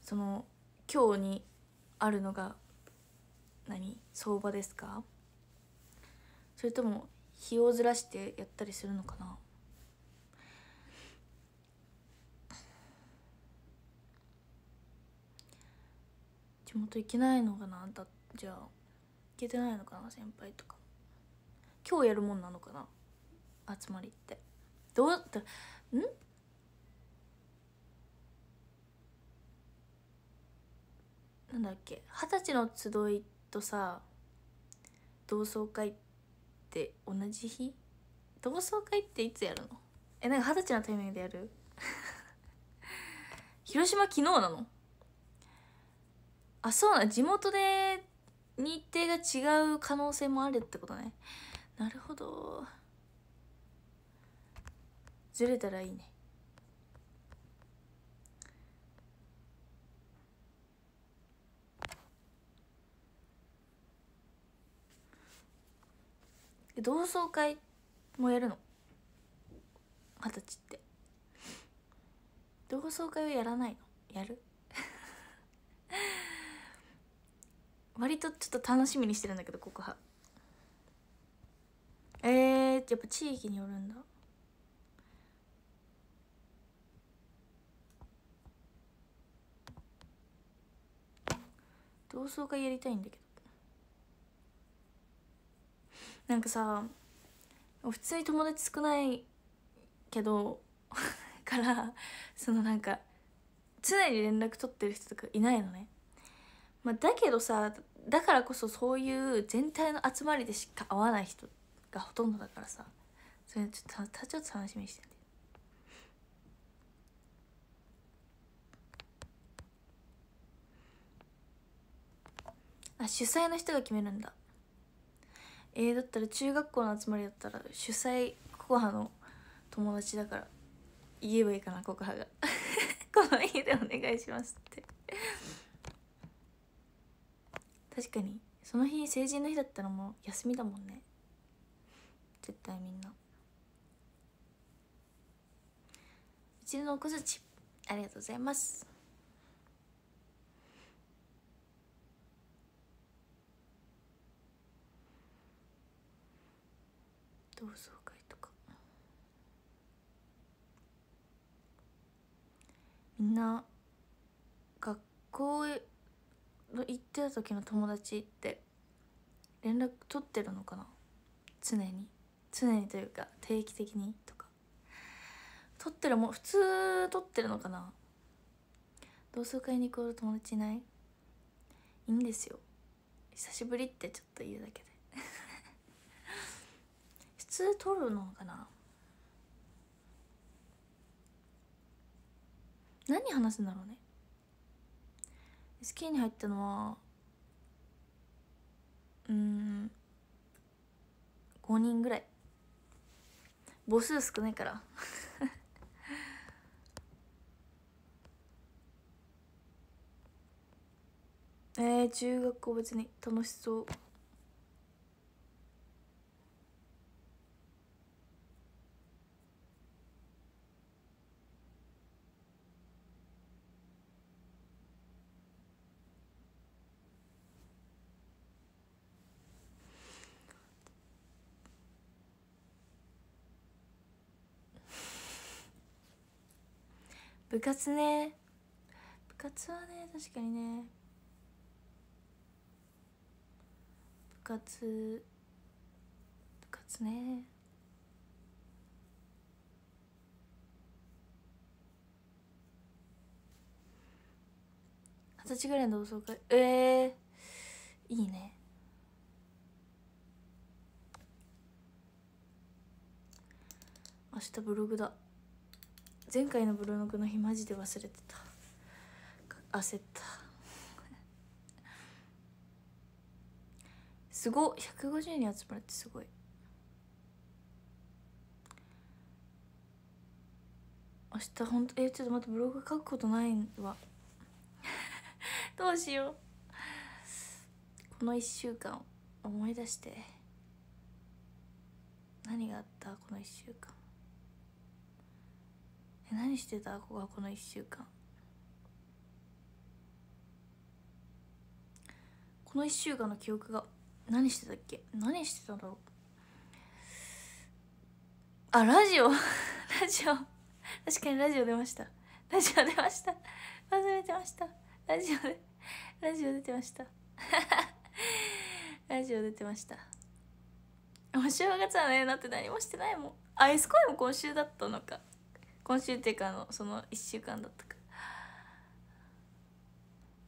その今日にあるのが何？相場ですか？それとも日をずらしてやったりするのかな？地元行けないのかな？だじゃあ行けてないのかな？先輩とか。今日やるもんなのかな？集まりって。どう？だん？なんだっけ？二十歳の集いとさ同窓会って同じ日？同窓会っていつやるの？えなんか二十歳のタイミングでやる？広島昨日なの？あそうな地元で日程が違う可能性もあるってことね。なるほど。ずれたらいいね。同窓会もやるの？二十歳って。同窓会はやらないの？やる？割とちょっと楽しみにしてるんだけどここは。えー、やっぱ地域によるんだ。同窓会やりたいんだけど。なんかさ普通に友達少ないけど からそのなんか常に連絡取ってる人とかいないのね、まあ、だけどさだからこそそういう全体の集まりでしか会わない人がほとんどだからさそれちょっとちょっと楽しみにしてて。あ主催の人が決めるんだ。えー、だったら中学校の集まりだったら主催ココハの友達だから言えばいいかなココハが。この日でお願いしますって。確かに。その日成人の日だったらもう休みだもんね。絶対みんな。うちのお小づちありがとうございます。同窓会とか。みんな学校へ行ってた時の友達って連絡取ってるのかな？常に。常にというか定期的にとか。取ってるも普通取ってるのかな？同窓会に行く友達いない？いいんですよ。久しぶりってちょっと言うだけで。普通取るのかな？何話すんだろうね。SK に入ったのはうん5人ぐらい。母数少ないから。えー、中学校別に楽しそう。部活ね。部活はね確かにね。部活部活ね。二十歳ぐらいの同窓会？ええー、いいね。明日ブログだ。前回のブログの日マジで忘れてた。焦った。すごい。150人集まるってすごい。明日ほんとえちょっと待ってブログ書くことないわ。どうしよう。この1週間思い出して。何があった？この1週間。え何してた？こここの1週間。この1週間の記憶が何してたっけ？何してたんだろう？あラジオ。ラジオ。確かにラジオ出ました。ラジオ出ました。忘れてました。ラジオで。ラジオ出てました。ラジオ出てました。お正月はねだって何もしてないもん。あエスコイも今週だったのか。今週っていうかのその1週間だったか。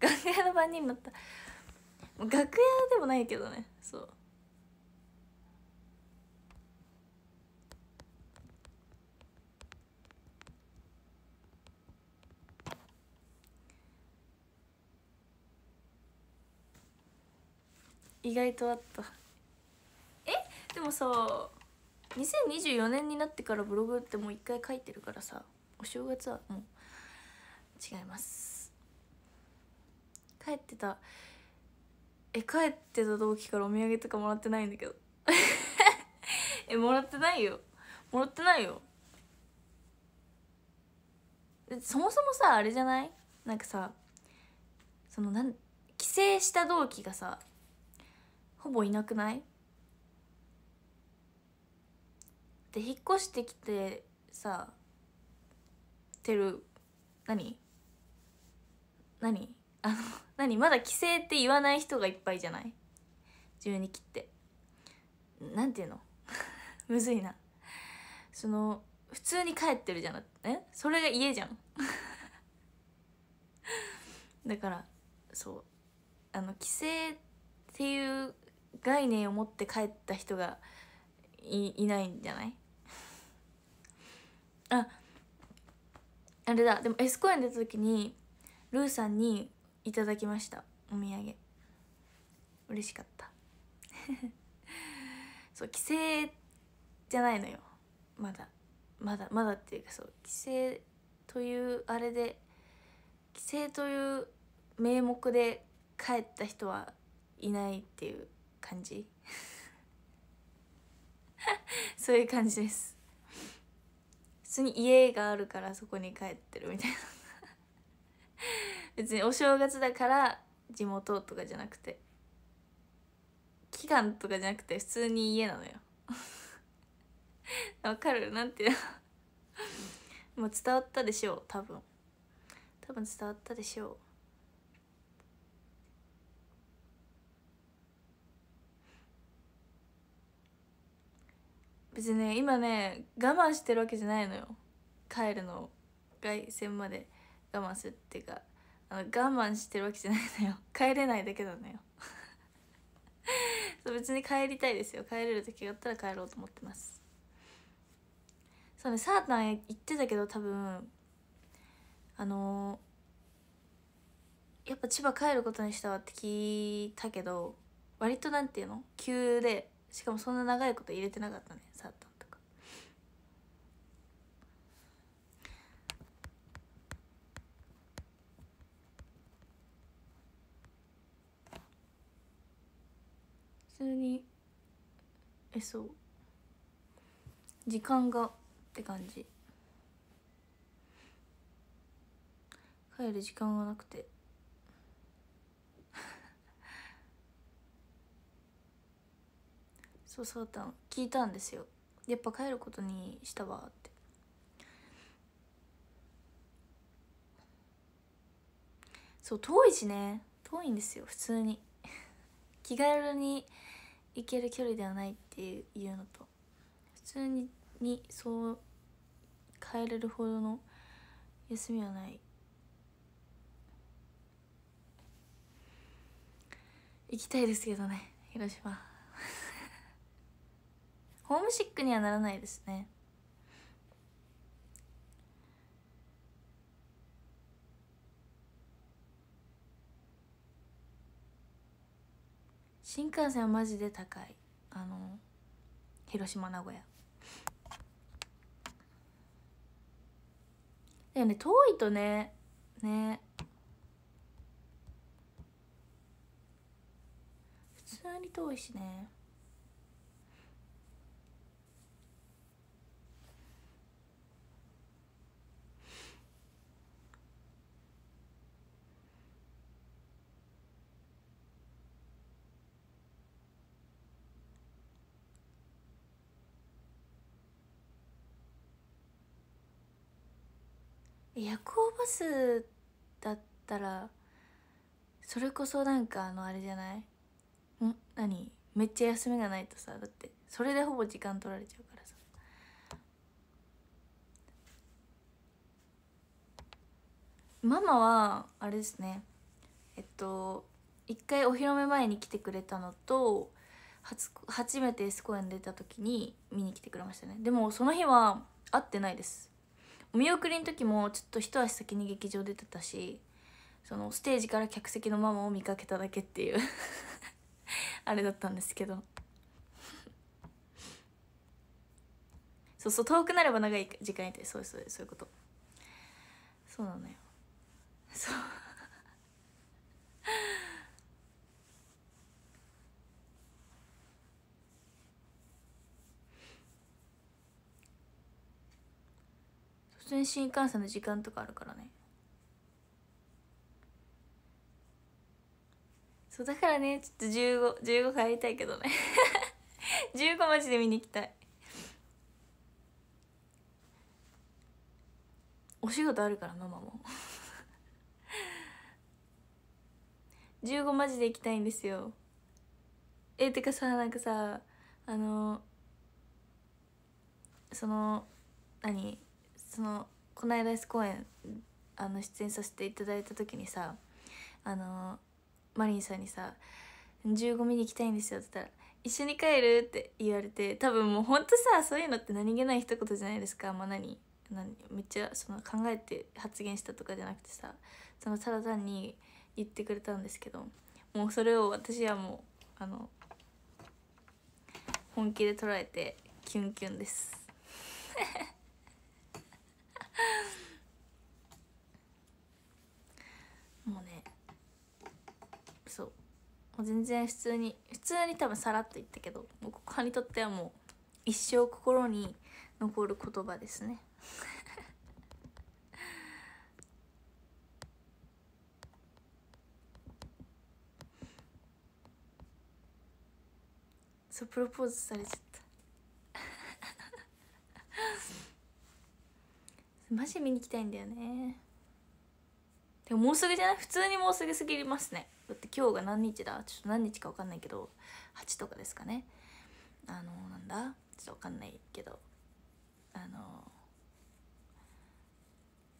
楽屋の番人になった楽屋でもないけどね。そう。意外とあった。え？でもさ2024年になってからブログってもう一回書いてるからさお正月はもう違います。帰ってたえ帰ってた同期からお土産とかもらってないんだけど。えもらってないよ。もらってないよ。そもそもさあれじゃない？なんかさそのなん帰省した同期がさほぼいなくない？で引っ越してきてさてる何？何？あの何？まだ帰省って言わない人がいっぱいじゃない？12期って。なんていうの？むずいな。その普通に帰ってるじゃなえ？それが家じゃん。だからそう。あの帰省っていう概念を持って帰った人がいいないんじゃない？ああれだ。でも S 公演出た時にルーさんにいただきました。お土産。嬉しかった。そう帰省じゃないのよ。まだ。まだまだっていうかそう帰省というあれで帰省という名目で帰った人はいないっていう感じ。そういう感じです。普通に家があるからそこに帰ってるみたいな。別にお正月だから地元とかじゃなくて。期間とかじゃなくて普通に家なのよ。わかる？なんていうの？もう伝わったでしょう多分。多分伝わったでしょう別にね今ね我慢してるわけじゃないのよ。帰るの凱旋まで。我慢するっていうか。あの我慢してるわけじゃないのよ。帰れないだけなのよ。そう別に帰りたいですよ。帰れる時があったら帰ろうと思ってます。そうねサータン言ってたけど多分あのー、やっぱ千葉帰ることにしたわって聞いたけど割となんていうの？急でしかもそんな長いこと入れてなかったねサータンとか。普通に。えそう。時間がって感じ。帰る時間がなくてそうそうたん聞いたんですよ。やっぱ帰ることにしたわって。そう遠いしね。遠いんですよ普通に。気軽に行ける距離ではないっていうのと。普通ににそう帰れるほどの休みはない。行きたいですけどね広島。ホームシックにはならないですね。新幹線はマジで高い。あの広島名古屋。だよね遠いとねね普通に遠いしね。夜行バスだったらそれこそなんかあのあれじゃない？ん？何？めっちゃ休みがないとさだってそれでほぼ時間取られちゃうからさ。ママはあれですね。えっと一回お披露目前に来てくれたのと初初めて S 公演出た時に見に来てくれましたね。でもその日は会ってないです。お見送りの時もちょっと一足先に劇場出てたしそのステージから客席のママを見かけただけっていう あれだったんですけど。そうそう遠くなれば長い時間いてそうそうそういうこと。そうなのよ。そう。通に新幹線の時間とかあるからね。そうだからねちょっと1515帰りたいけどね。15マジで見に行きたい。お仕事あるからママも。15マジで行きたいんですよ。えてかさなんかさあのその何？そのこの間 S 公演あの出演させていただいた時にさあのマリンさんにさ「15見に行きたいんですよ」って言ったら「一緒に帰る?」って言われて多分もうほんとさそういうのって何気ない一言じゃないですかまあ何何めっちゃその考えて発言したとかじゃなくてさそのただ単に言ってくれたんですけどもうそれを私はもうあの本気で捉えてキュンキュンですもうねそう。もう全然普通に普通に多分さらっと言ったけどもうここにとってはもう一生心に残る言葉ですね。そうプロポーズされちゃった。マジ見に行きたいんだよね。でももうすぐじゃない？普通にもうすぐすぎますね。だって今日が何日だ？ちょっと何日か分かんないけど8とかですかね。あのなんだ？ちょっと分かんないけど。あの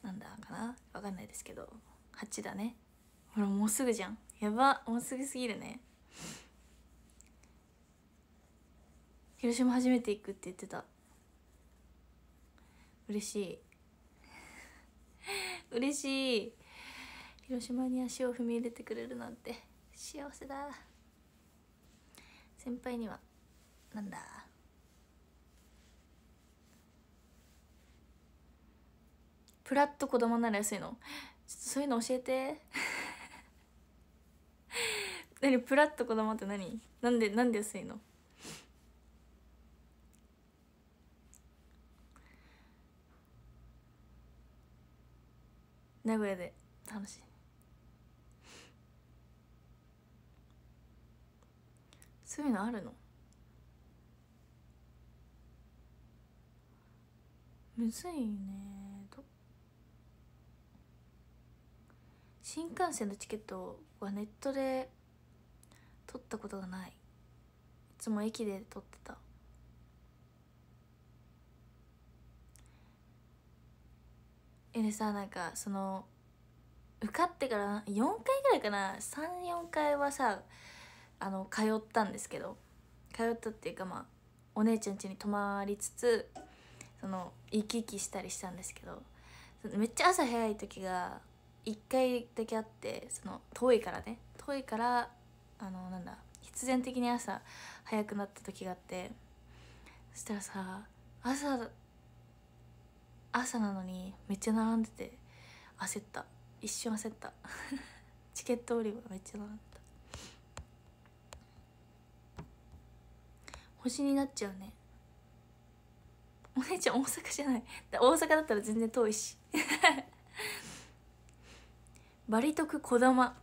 なんだかな？分かんないですけど。8だね。ほらもうすぐじゃん。やば。もうすぐすぎるね。広島初めて行くって言ってた。嬉しい。嬉しい。広島に足を踏み入れてくれるなんて幸せだ。先輩にはなんだ。プラッと子供なら安いの？ちょっとそういうの教えて。何？プラッと子供って何？なんでなんで安いの？名古屋で楽しい。そういうのあるの？むずいねど新幹線のチケットはネットで取ったことがない。いつも駅で取ってた。でさなんかその受かってから4回ぐらいかな？34回はさあの通ったんですけど。通ったっていうかまあお姉ちゃん家に泊まりつつその行き来したりしたんですけど。めっちゃ朝早い時が1回だけあってその遠いからね。遠いからあのなんだ必然的に朝早くなった時があって。そしたらさ朝朝なのにめっちゃ並んでて焦った。一瞬焦った。チケット売り場めっちゃ並んでた。星になっちゃうね。お姉ちゃん大阪じゃない。大阪だったら全然遠いし。バリ徳こだま。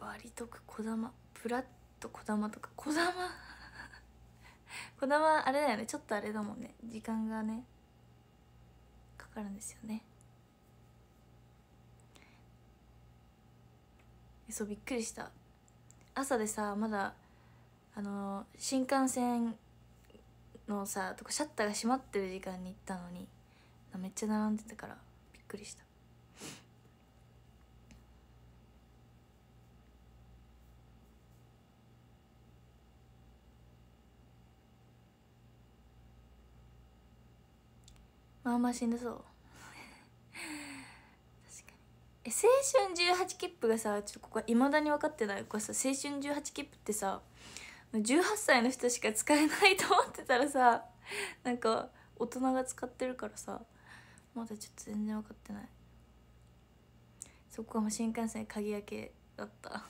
バリ徳こだま。プラットこだまとか。こだま。こだまあれだよね。ちょっとあれだもんね。時間がねかかるんですよね。そうびっくりした。朝でさまだあの新幹線のさとかシャッターが閉まってる時間に行ったのにめっちゃ並んでたからびっくりした。まあまあしんどそう。確かに。え青春18切符がさちょっとここいまだに分かってない。これさ青春18切符ってさ18歳の人しか使えないと思ってたらさなんか大人が使ってるからさまだちょっと全然分かってない。そこはもう新幹線鍵開けだった。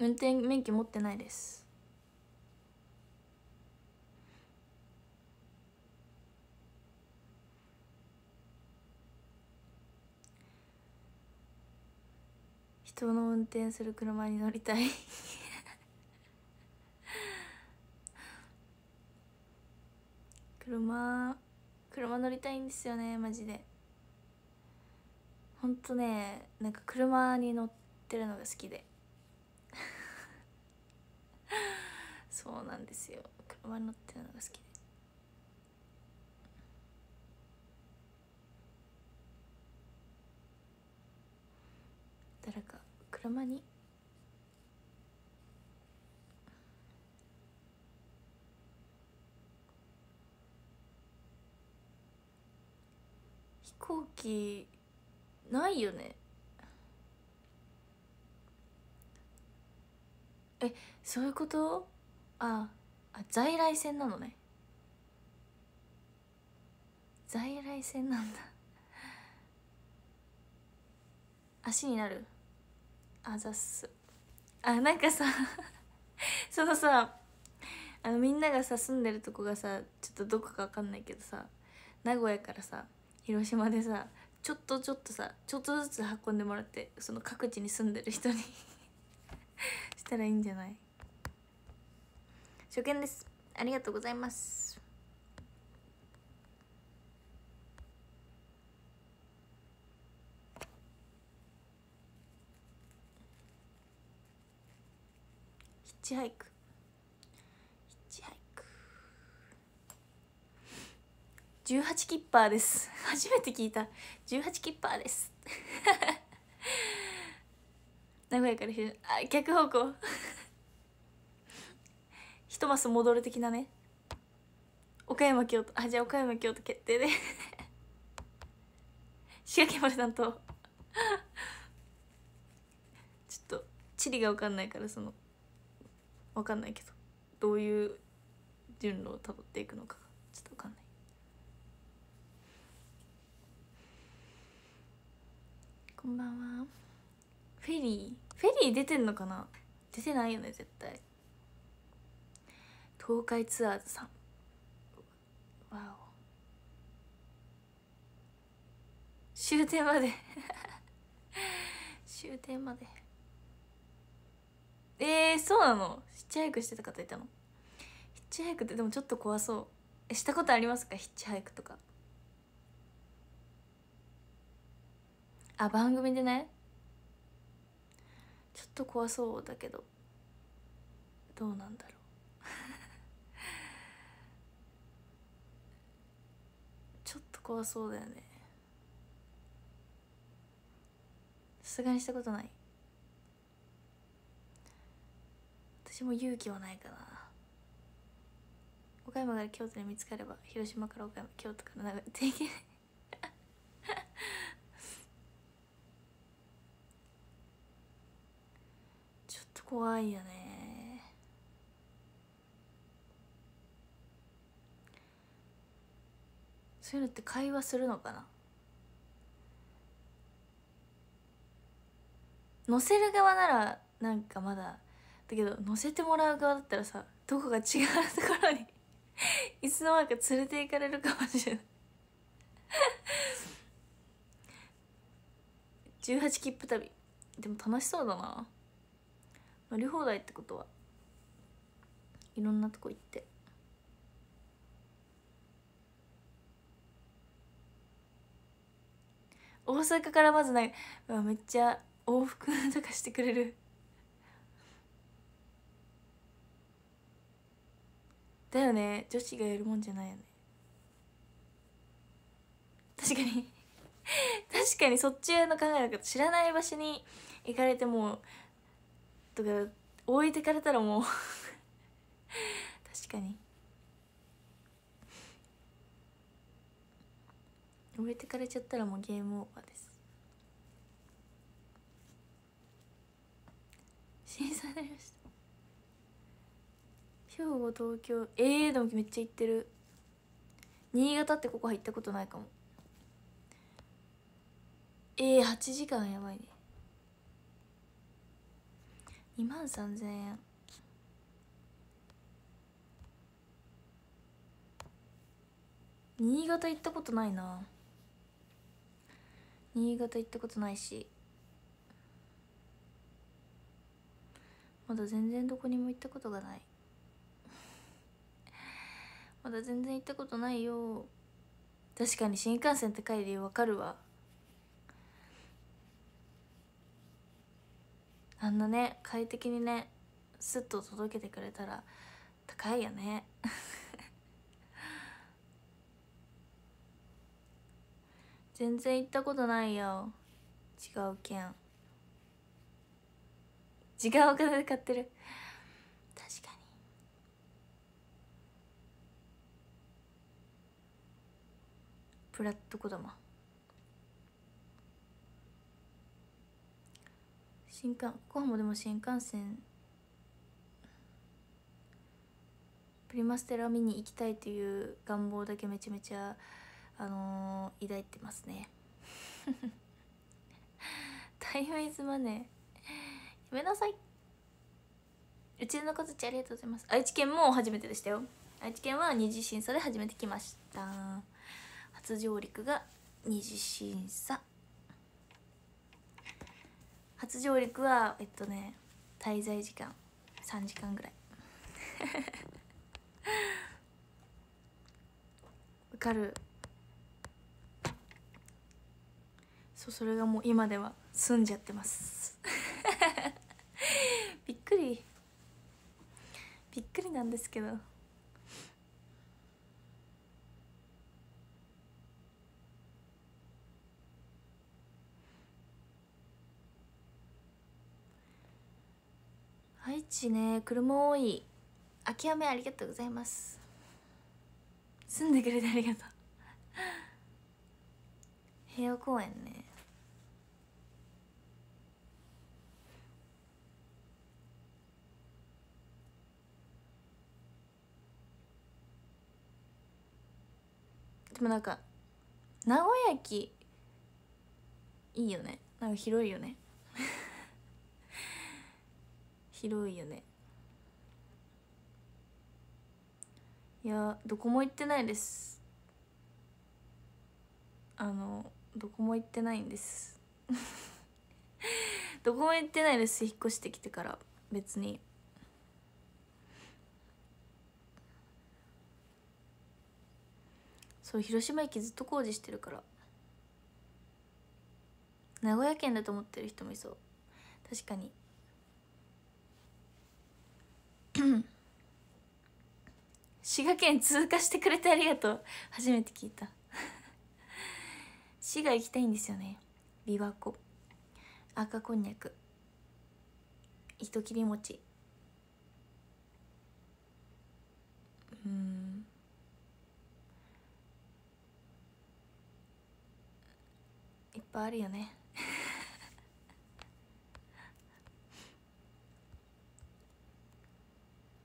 運転免許持ってないです。人の運転する車に乗りたい。車車乗りたいんですよねマジで。ほんとねなんか車に乗ってるのが好きで。そうなんですよ。車に乗ってるのが好きで。誰か車に？飛行機ないよね。えそういうこと？ああ在来線なのね。在来線なんだ。足になる？あざっす。あなんかさ そのさあのみんながさ住んでるとこがさちょっとどこか分かんないけどさ名古屋からさ広島でさちょっとちょっとさちょっとずつ運んでもらってその各地に住んでる人に。したらいいんじゃない？初見です。ありがとうございます。ヒッチハイク。ヒッチハイク。18キッパーです。初めて聞いた。18キッパーです。名古屋からあ逆方向。一マス戻る的なね。岡山京都。あじゃあ岡山京都決定で。滋賀県まで担当。ちょっと地理が分かんないからその分かんないけど。どういう順路をたどっていくのか。ちょっと分かんない。こんばんは。フェリー。フェリー出てんのかな？出てないよね絶対。東海ツアーズさん。わお。終点まで。終点まで。えー、そうなの？ヒッチハイクしてた方いたの？ヒッチハイクってでもちょっと怖そう。えしたことありますか？ヒッチハイクとか。あ番組でね。と怖そうだけど。どうなんだろう。ちょっと怖そうだよね。さすがにしたことない。私も勇気はないかな。岡山から京都に見つかれば広島から岡山京都から長いていけないちょっと怖いよね。そういうのって会話するのかな？乗せる側ならなんかまだだけど乗せてもらう側だったらさどこか違うところに いつの間にか連れて行かれるかもしれない。18切符旅。でも楽しそうだな。乗り放題ってことはいろんなとこ行って。大阪からまずないうわめっちゃ往復とかしてくれる。だよね。女子がやるもんじゃないよね。確かに。確かにそっちの考えだけど知らない場所に行かれてもとか置いてかれたらもう 確かに。置いてかれちゃったらもうゲームオーバーです。審査になりました兵庫東京。ええー、でもめっちゃ行ってる。新潟ってここ入ったことないかも。ええー、8時間やばいね。2万3000円。新潟行ったことないな。新潟行ったことないし。まだ全然どこにも行ったことがない。まだ全然行ったことないよ。確かに新幹線って書いてわかるわ。あんなね快適にねスッと届けてくれたら高いよね。全然行ったことないよ。違う県。違うお金で買ってる。確かに。プラットコダ新幹ここもでも新幹線プリマステラ見に行きたいという願望だけめちゃめちゃあのー、抱いてますね。タイムイズマネー。やめなさい。うちの子たちありがとうございます。愛知県も初めてでしたよ。愛知県は二次審査で初めて来ました。初上陸が二次審査。初上陸はえっとね滞在時間3時間ぐらい。わかる。そうそれがもう今では済んじゃってます。びっくり。びっくりなんですけど。愛知ね車多い。諦めありがとうございます。住んでくれてありがとう。平和公園ね。でもなんか名古屋駅いいよね。なんか広いよね。広いよね。いやどこも行ってないです。あのどこも行ってないんです。どこも行ってないです。引っ越してきてから別に。そう広島駅ずっと工事してるから。名古屋県だと思ってる人もいそう。確かに。滋賀県通過してくれてありがとう。初めて聞いた。滋賀行きたいんですよね。琵琶湖。赤こんにゃく。糸切り餅。うん。いっぱいあるよね。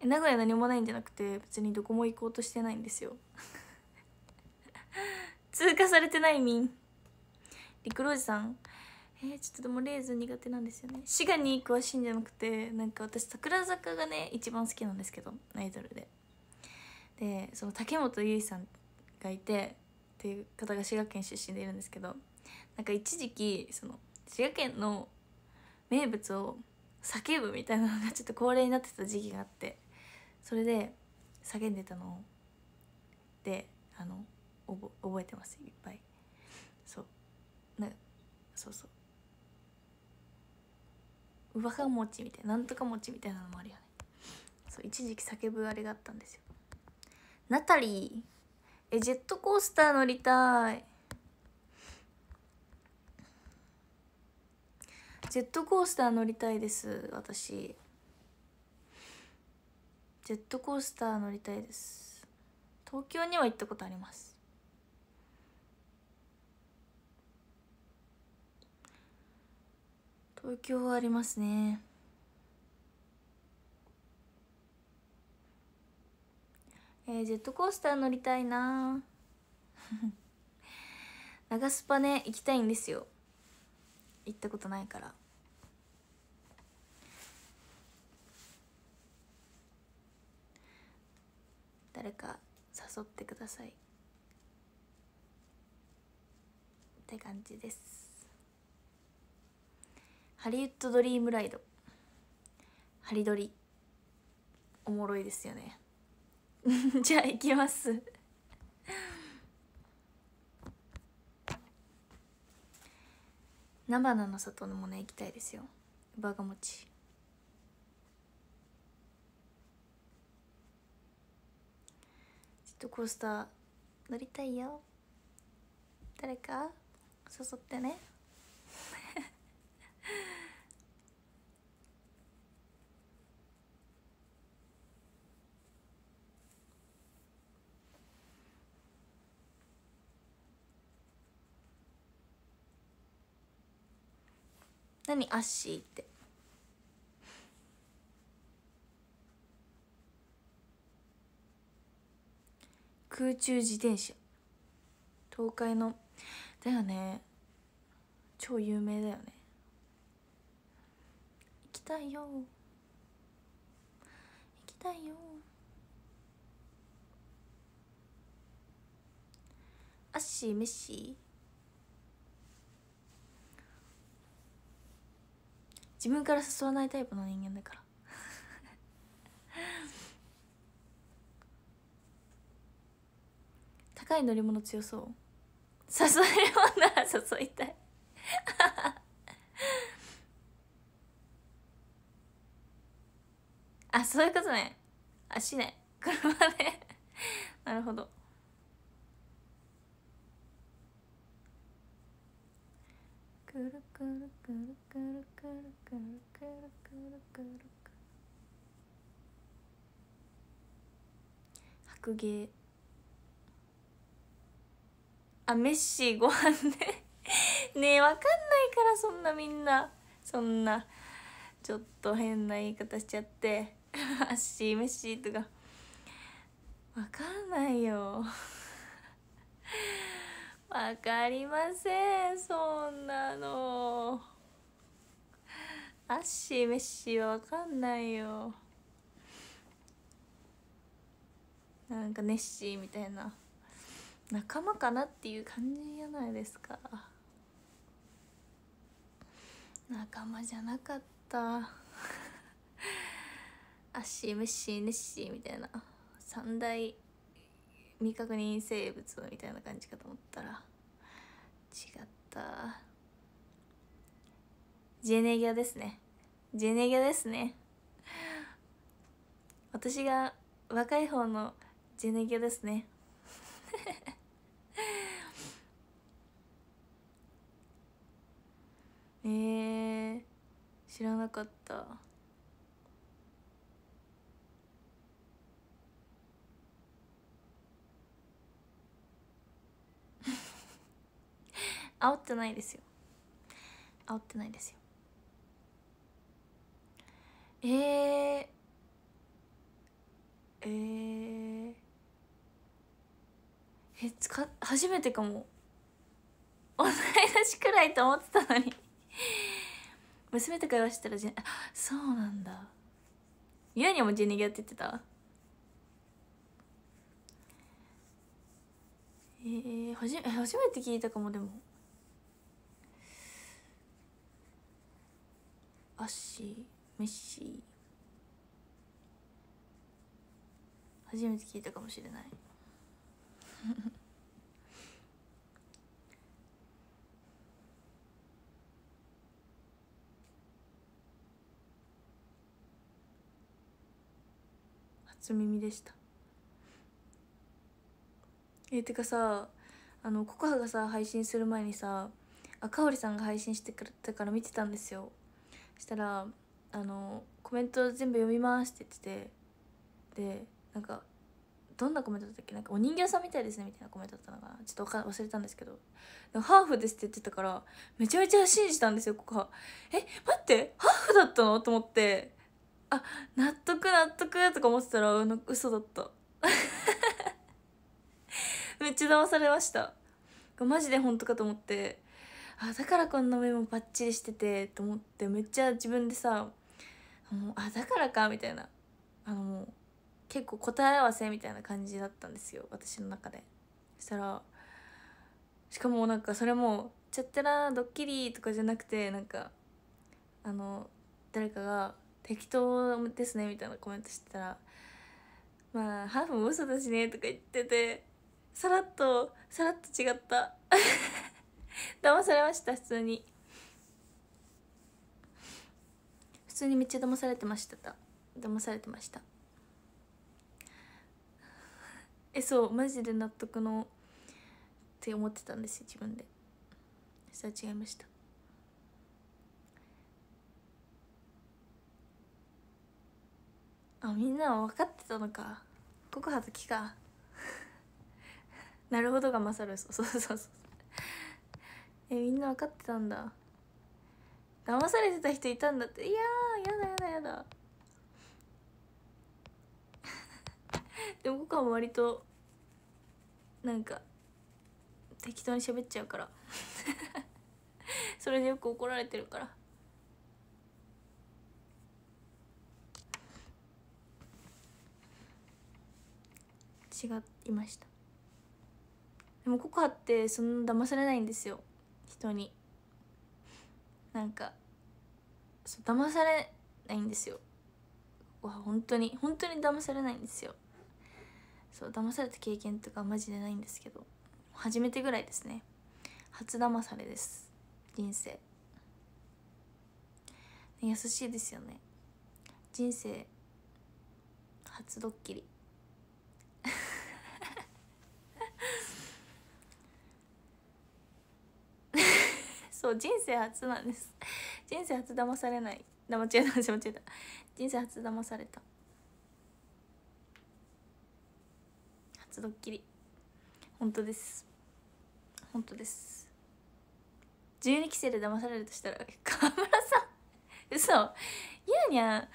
名古屋何もないんじゃなくて別にどこも行こうとしてないんですよ。通過されてない民。陸老寺さん。えー、ちょっとでもレーズン苦手なんですよね。滋賀に詳しいんじゃなくてなんか私桜坂がね一番好きなんですけどアイドルで。でその竹本結衣さんがいてっていう方が滋賀県出身でいるんですけどなんか一時期その滋賀県の名物を叫ぶみたいなのがちょっと恒例になってた時期があって。それで叫んでたのであの覚えてますいっぱい。そう。なそうそう。うわが餅みたいななんとか餅みたいなのもあるよね。そう一時期叫ぶあれがあったんですよ。ナタリーえジェットコースター乗りたい。ジェットコースター乗りたいです私。ジェットコースター乗りたいです。東京には行ったことあります。東京はありますね。えー、ジェットコースター乗りたいな。長スパね行きたいんですよ。行ったことないから。誰か誘ってください。って感じです。ハリウッドドリームライド。ハリドリ。おもろいですよね。じゃあ行きます。菜花の里もね行きたいですよ。バガ餅ットコースター乗りたいよ。誰か？誘ってね。何？アッシーって。空中自転車。東海の。だよね。超有名だよね。行きたいよ。行きたいよ。アッシーメッシー。自分から誘わないタイプの人間だから。高い乗り物強そう。誘えるなら誘いたい。あそういうことね。足ね車ね なるほど。くるくるくるくるくるくるくるくるくる白芸あメッシーご飯ね ねえわかんないからそんなみんな。そんなちょっと変な言い方しちゃって。アッシーメッシーとか。わかんないよ。わかりませんそんなの。アッシーメッシーはわかんないよ。なんかネッシーみたいな。仲間かなっていう感じじゃないですか。仲間じゃなかった。アッシーメッシーネッシーみたいな。三大未確認生物みたいな感じかと思ったら。違った。ジェネギャですね。ジェネギャですね。私が若い方のジェネギャですね。えー、知らなかった。煽ってないですよ。煽ってないですよ。えー、えー、えつか初めてかも。同い年くらいと思ってたのに。娘と会話したらじあそうなんだ。ユアにもジェニギャって言ってた。えー、はじ初めて聞いたかもでも。アッシーメッシー。初めて聞いたかもしれない。初耳でした。えー、てかさあのココハがさ配信する前にさあかおりさんが配信してくれたから見てたんですよ。したらあのコメント全部読みますって言っててでなんかどんなコメントだったっけ？なんかお人形さんみたいですねみたいなコメントだったのかな？ちょっと忘れたんですけど。ハーフですって言ってたからめちゃめちゃ信じたんですよここ。はえ待ってハーフだったの？と思って。あ納得納得とか思ってたらう嘘だった。めっちゃ騙されました。マジで本当かと思って。あだからこんな目もバッチリしててと思ってめっちゃ自分でさもうあだからかみたいな。あのもう結構答え合わせみたいな感じだったんですよ私の中で。そしたらしかもなんかそれも「ちゃってらドッキリ」とかじゃなくてなんかあの誰かが「適当ですね」みたいなコメントしてたら「まあハーフも嘘だしね」とか言っててさらっとさらっと違った。騙されました普通に。普通にめっちゃ騙されてました。騙されてました。えそうマジで納得のって思ってたんですよ自分で。そしたら違いました。あみんなは分かってたのか。告白きか。なるほどが勝るそうそうそうそう。えみんな分かってたんだ。騙されてた人いたんだって。いやーやだやだやだ。でも僕は割となんか適当に喋っちゃうから。それでよく怒られてるから。違いました。でもココアってそんな騙されないんですよ。人に。なんかそう騙されないんですよ。わ本当に。本当に騙されないんですよ。そう騙された経験とかマジでないんですけど初めてぐらいですね。初騙されです。人生、ね、優しいですよね。人生。初ドッキリ。そう人生初なんです。人生初騙されない。間違えた間違えた。人生初騙された。初ドッキリ。本当です。本当です。12期生で騙されるとしたら 河村さん。嘘。いやにゃん。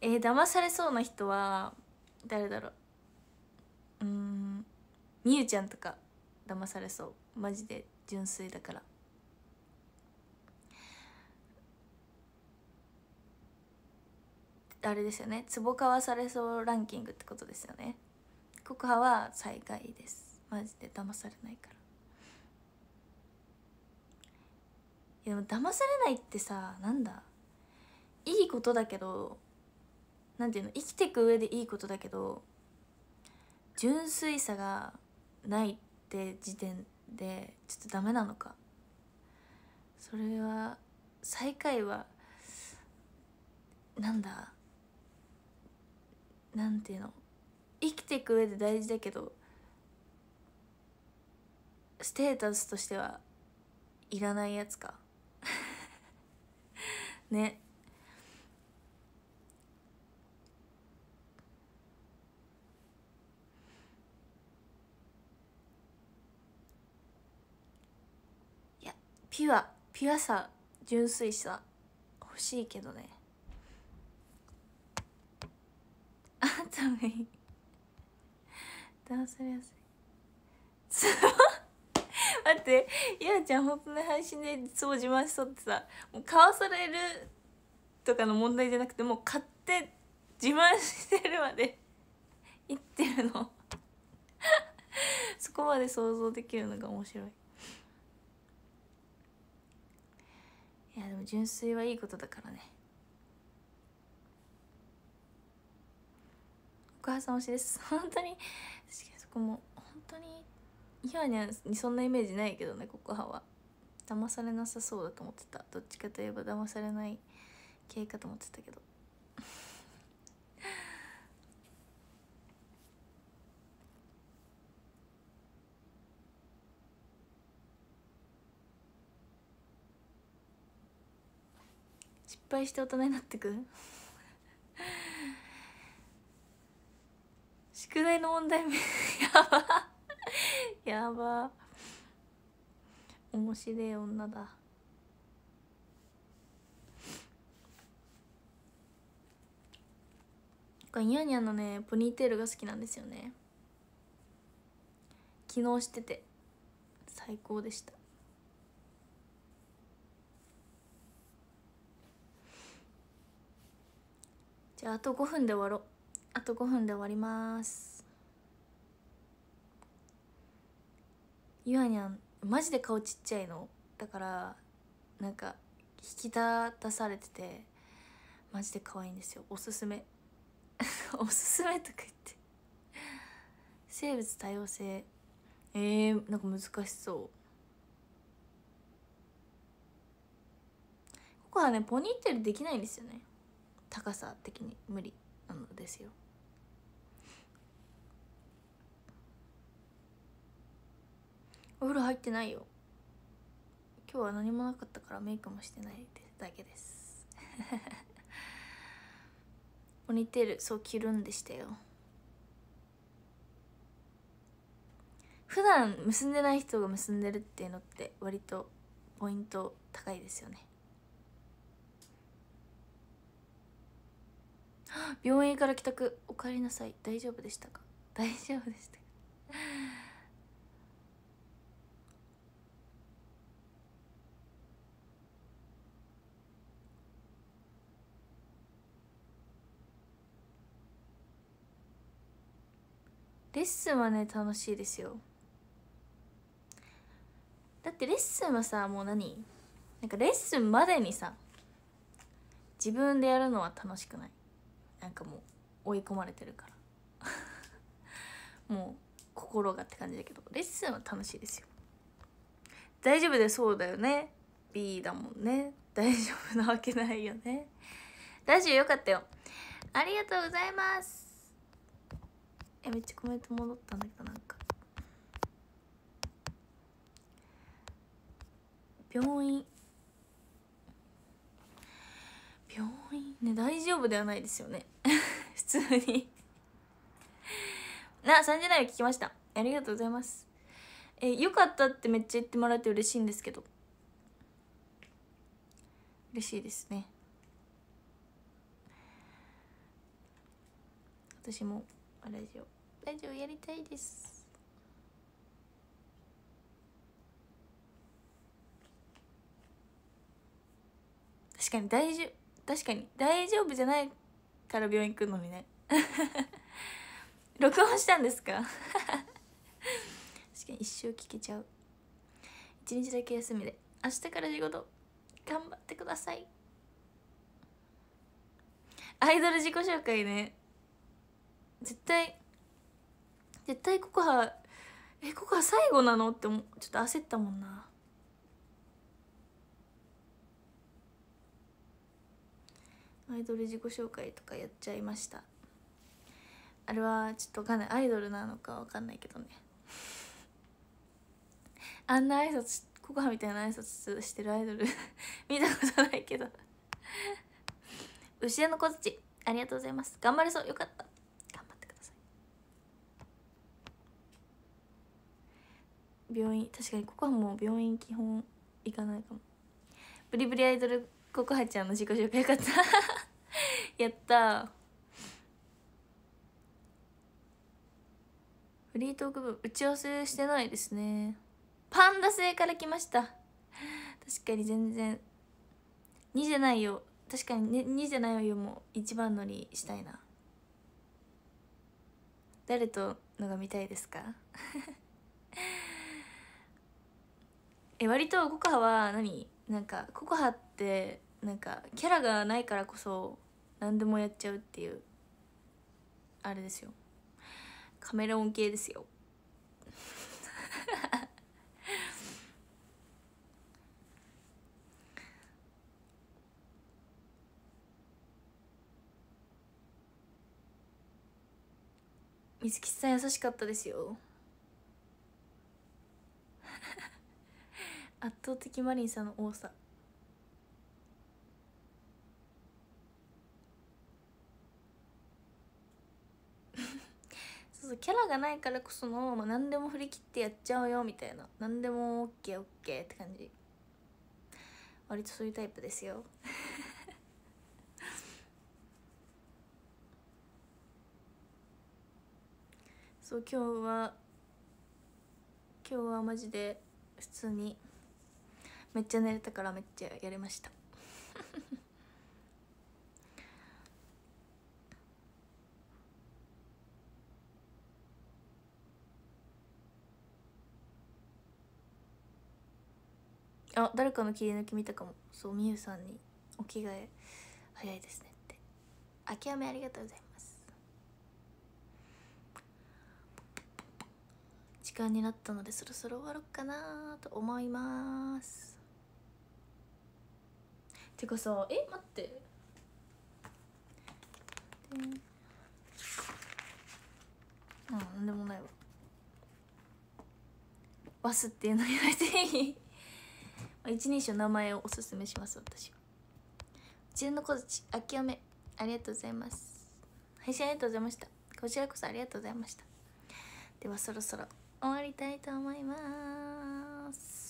えー、騙されそうな人は誰だろう。うん。みゆちゃんとか騙されそう。マジで純粋だから。あれですよね。壺買わされそうランキングってことですよね。告白は最下位です。マジで騙されないから。いやでも騙されないってさなんだ？いいことだけどなんていうの？生きていく上でいいことだけど純粋さがないって時点でちょっとダメなのか。それは最下位はなんだ？なんていうの？生きていく上で大事だけどステータスとしてはいらないやつか。ね。いやピュアピュアさ純粋さ欲しいけどね。あった方がいい。騙されやすい。待ってゆあちゃん本当に配信でそう自慢しそうってさもう買わされるとかの問題じゃなくてもう買って自慢してるまで 言ってるの。そこまで想像できるのが面白い。いやでも純粋はいいことだからね。お母さん推しです。本当に。かにそこも本当にイワニャにそんなイメージないけどねココハは。騙されなさそうだと思ってた。どっちかといえば騙されない系かと思ってたけど。失敗して大人になってく宿題の問題やば やば。面白い女だ。これニャニャのねポニーテールが好きなんですよね。昨日してて。最高でした。じゃああと5分で終わろう。あと5分で終わります。ゆあにゃんマジで顔ちっちゃいの。だからなんか引き立たされててマジで可愛いんですよ。おすすめ。おすすめとか言って。生物多様性。えー、なんか難しそう。ここはねポニーテールできないんですよね。高さ的に無理なのですよ。お風呂入ってないよ。今日は何もなかったからメイクもしてないだけです。ポニーテールそう着るんでしたよ。普段結んでない人が結んでるっていうのって割とポイント高いですよね。病院から帰宅。おかえりなさい。大丈夫でしたか？大丈夫でしたレッスンはね楽しいですよ。だってレッスンはさもう何？なんかレッスンまでにさ自分でやるのは楽しくない。なんかもう追い込まれてるから。もう心がって感じだけどレッスンは楽しいですよ。大丈夫でそうだよね。B だもんね。大丈夫なわけないよね。ラジオよかったよ。ありがとうございます。えめっちゃコメント戻ったんだけどなんか。病院。病院ね大丈夫ではないですよね。普通に。な3時台聞きました。ありがとうございます。えよかったってめっちゃ言ってもらえて嬉しいんですけど。嬉しいですね。私も。ラジオ。ラジオやりたいです。確かに大丈夫確かに。大丈夫じゃないから病院来るのにね。録音したんですか？確かに一生聞けちゃう。一日だけ休みで。明日から仕事。頑張ってください。アイドル自己紹介ね。絶対絶対ココハえココハ最後なの？ってちょっと焦ったもんな。アイドル自己紹介とかやっちゃいました。あれはちょっとわかんない。アイドルなのかわかんないけどね。あんな挨拶ココハみたいな挨拶してるアイドル 見たことないけど。牛屋の小槌ありがとうございます。頑張れそう。よかった頑張ってください病院確かにココハもう病院基本行かないかも。ブリブリアイドルココハちゃんの自己紹介よかった。やったフリートーク部打ち合わせしてないですね。パンダ星から来ました。確かに全然。2じゃないよ。確かに、ね、2じゃないよも一番乗りしたいな。誰とのが見たいですか？え割とココハは何？なんかココハってなんかキャラがないからこそ何でもやっちゃうっていうあれですよ。カメレオン系ですよ。水木さん優しかったですよ。圧倒的マリンさんの多さ。そうキャラがないからこその、まあ、何でも振り切ってやっちゃうよみたいな。何でも OKOK って感じ。割とそういうタイプですよ。そう今日は今日はマジで普通にめっちゃ寝れたからめっちゃやりました。あ誰かの切り抜き見たかも。そうみゆさんにお着替え早いですねって。諦めありがとうございます。時間になったのでそろそろ終わろうかなと思います。てかさえ待って。あなんでもないわ。ワスっていうの言われていい？一人称名前をおすすめします私は。中の小槌あきおめ。ありがとうございます。配信ありがとうございました。こちらこそありがとうございました。ではそろそろ終わりたいと思います。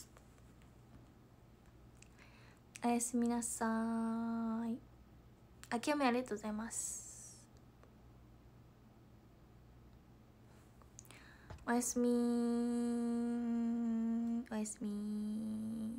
おやすみなさい。あきおめありがとうございます。おやすみおやすみ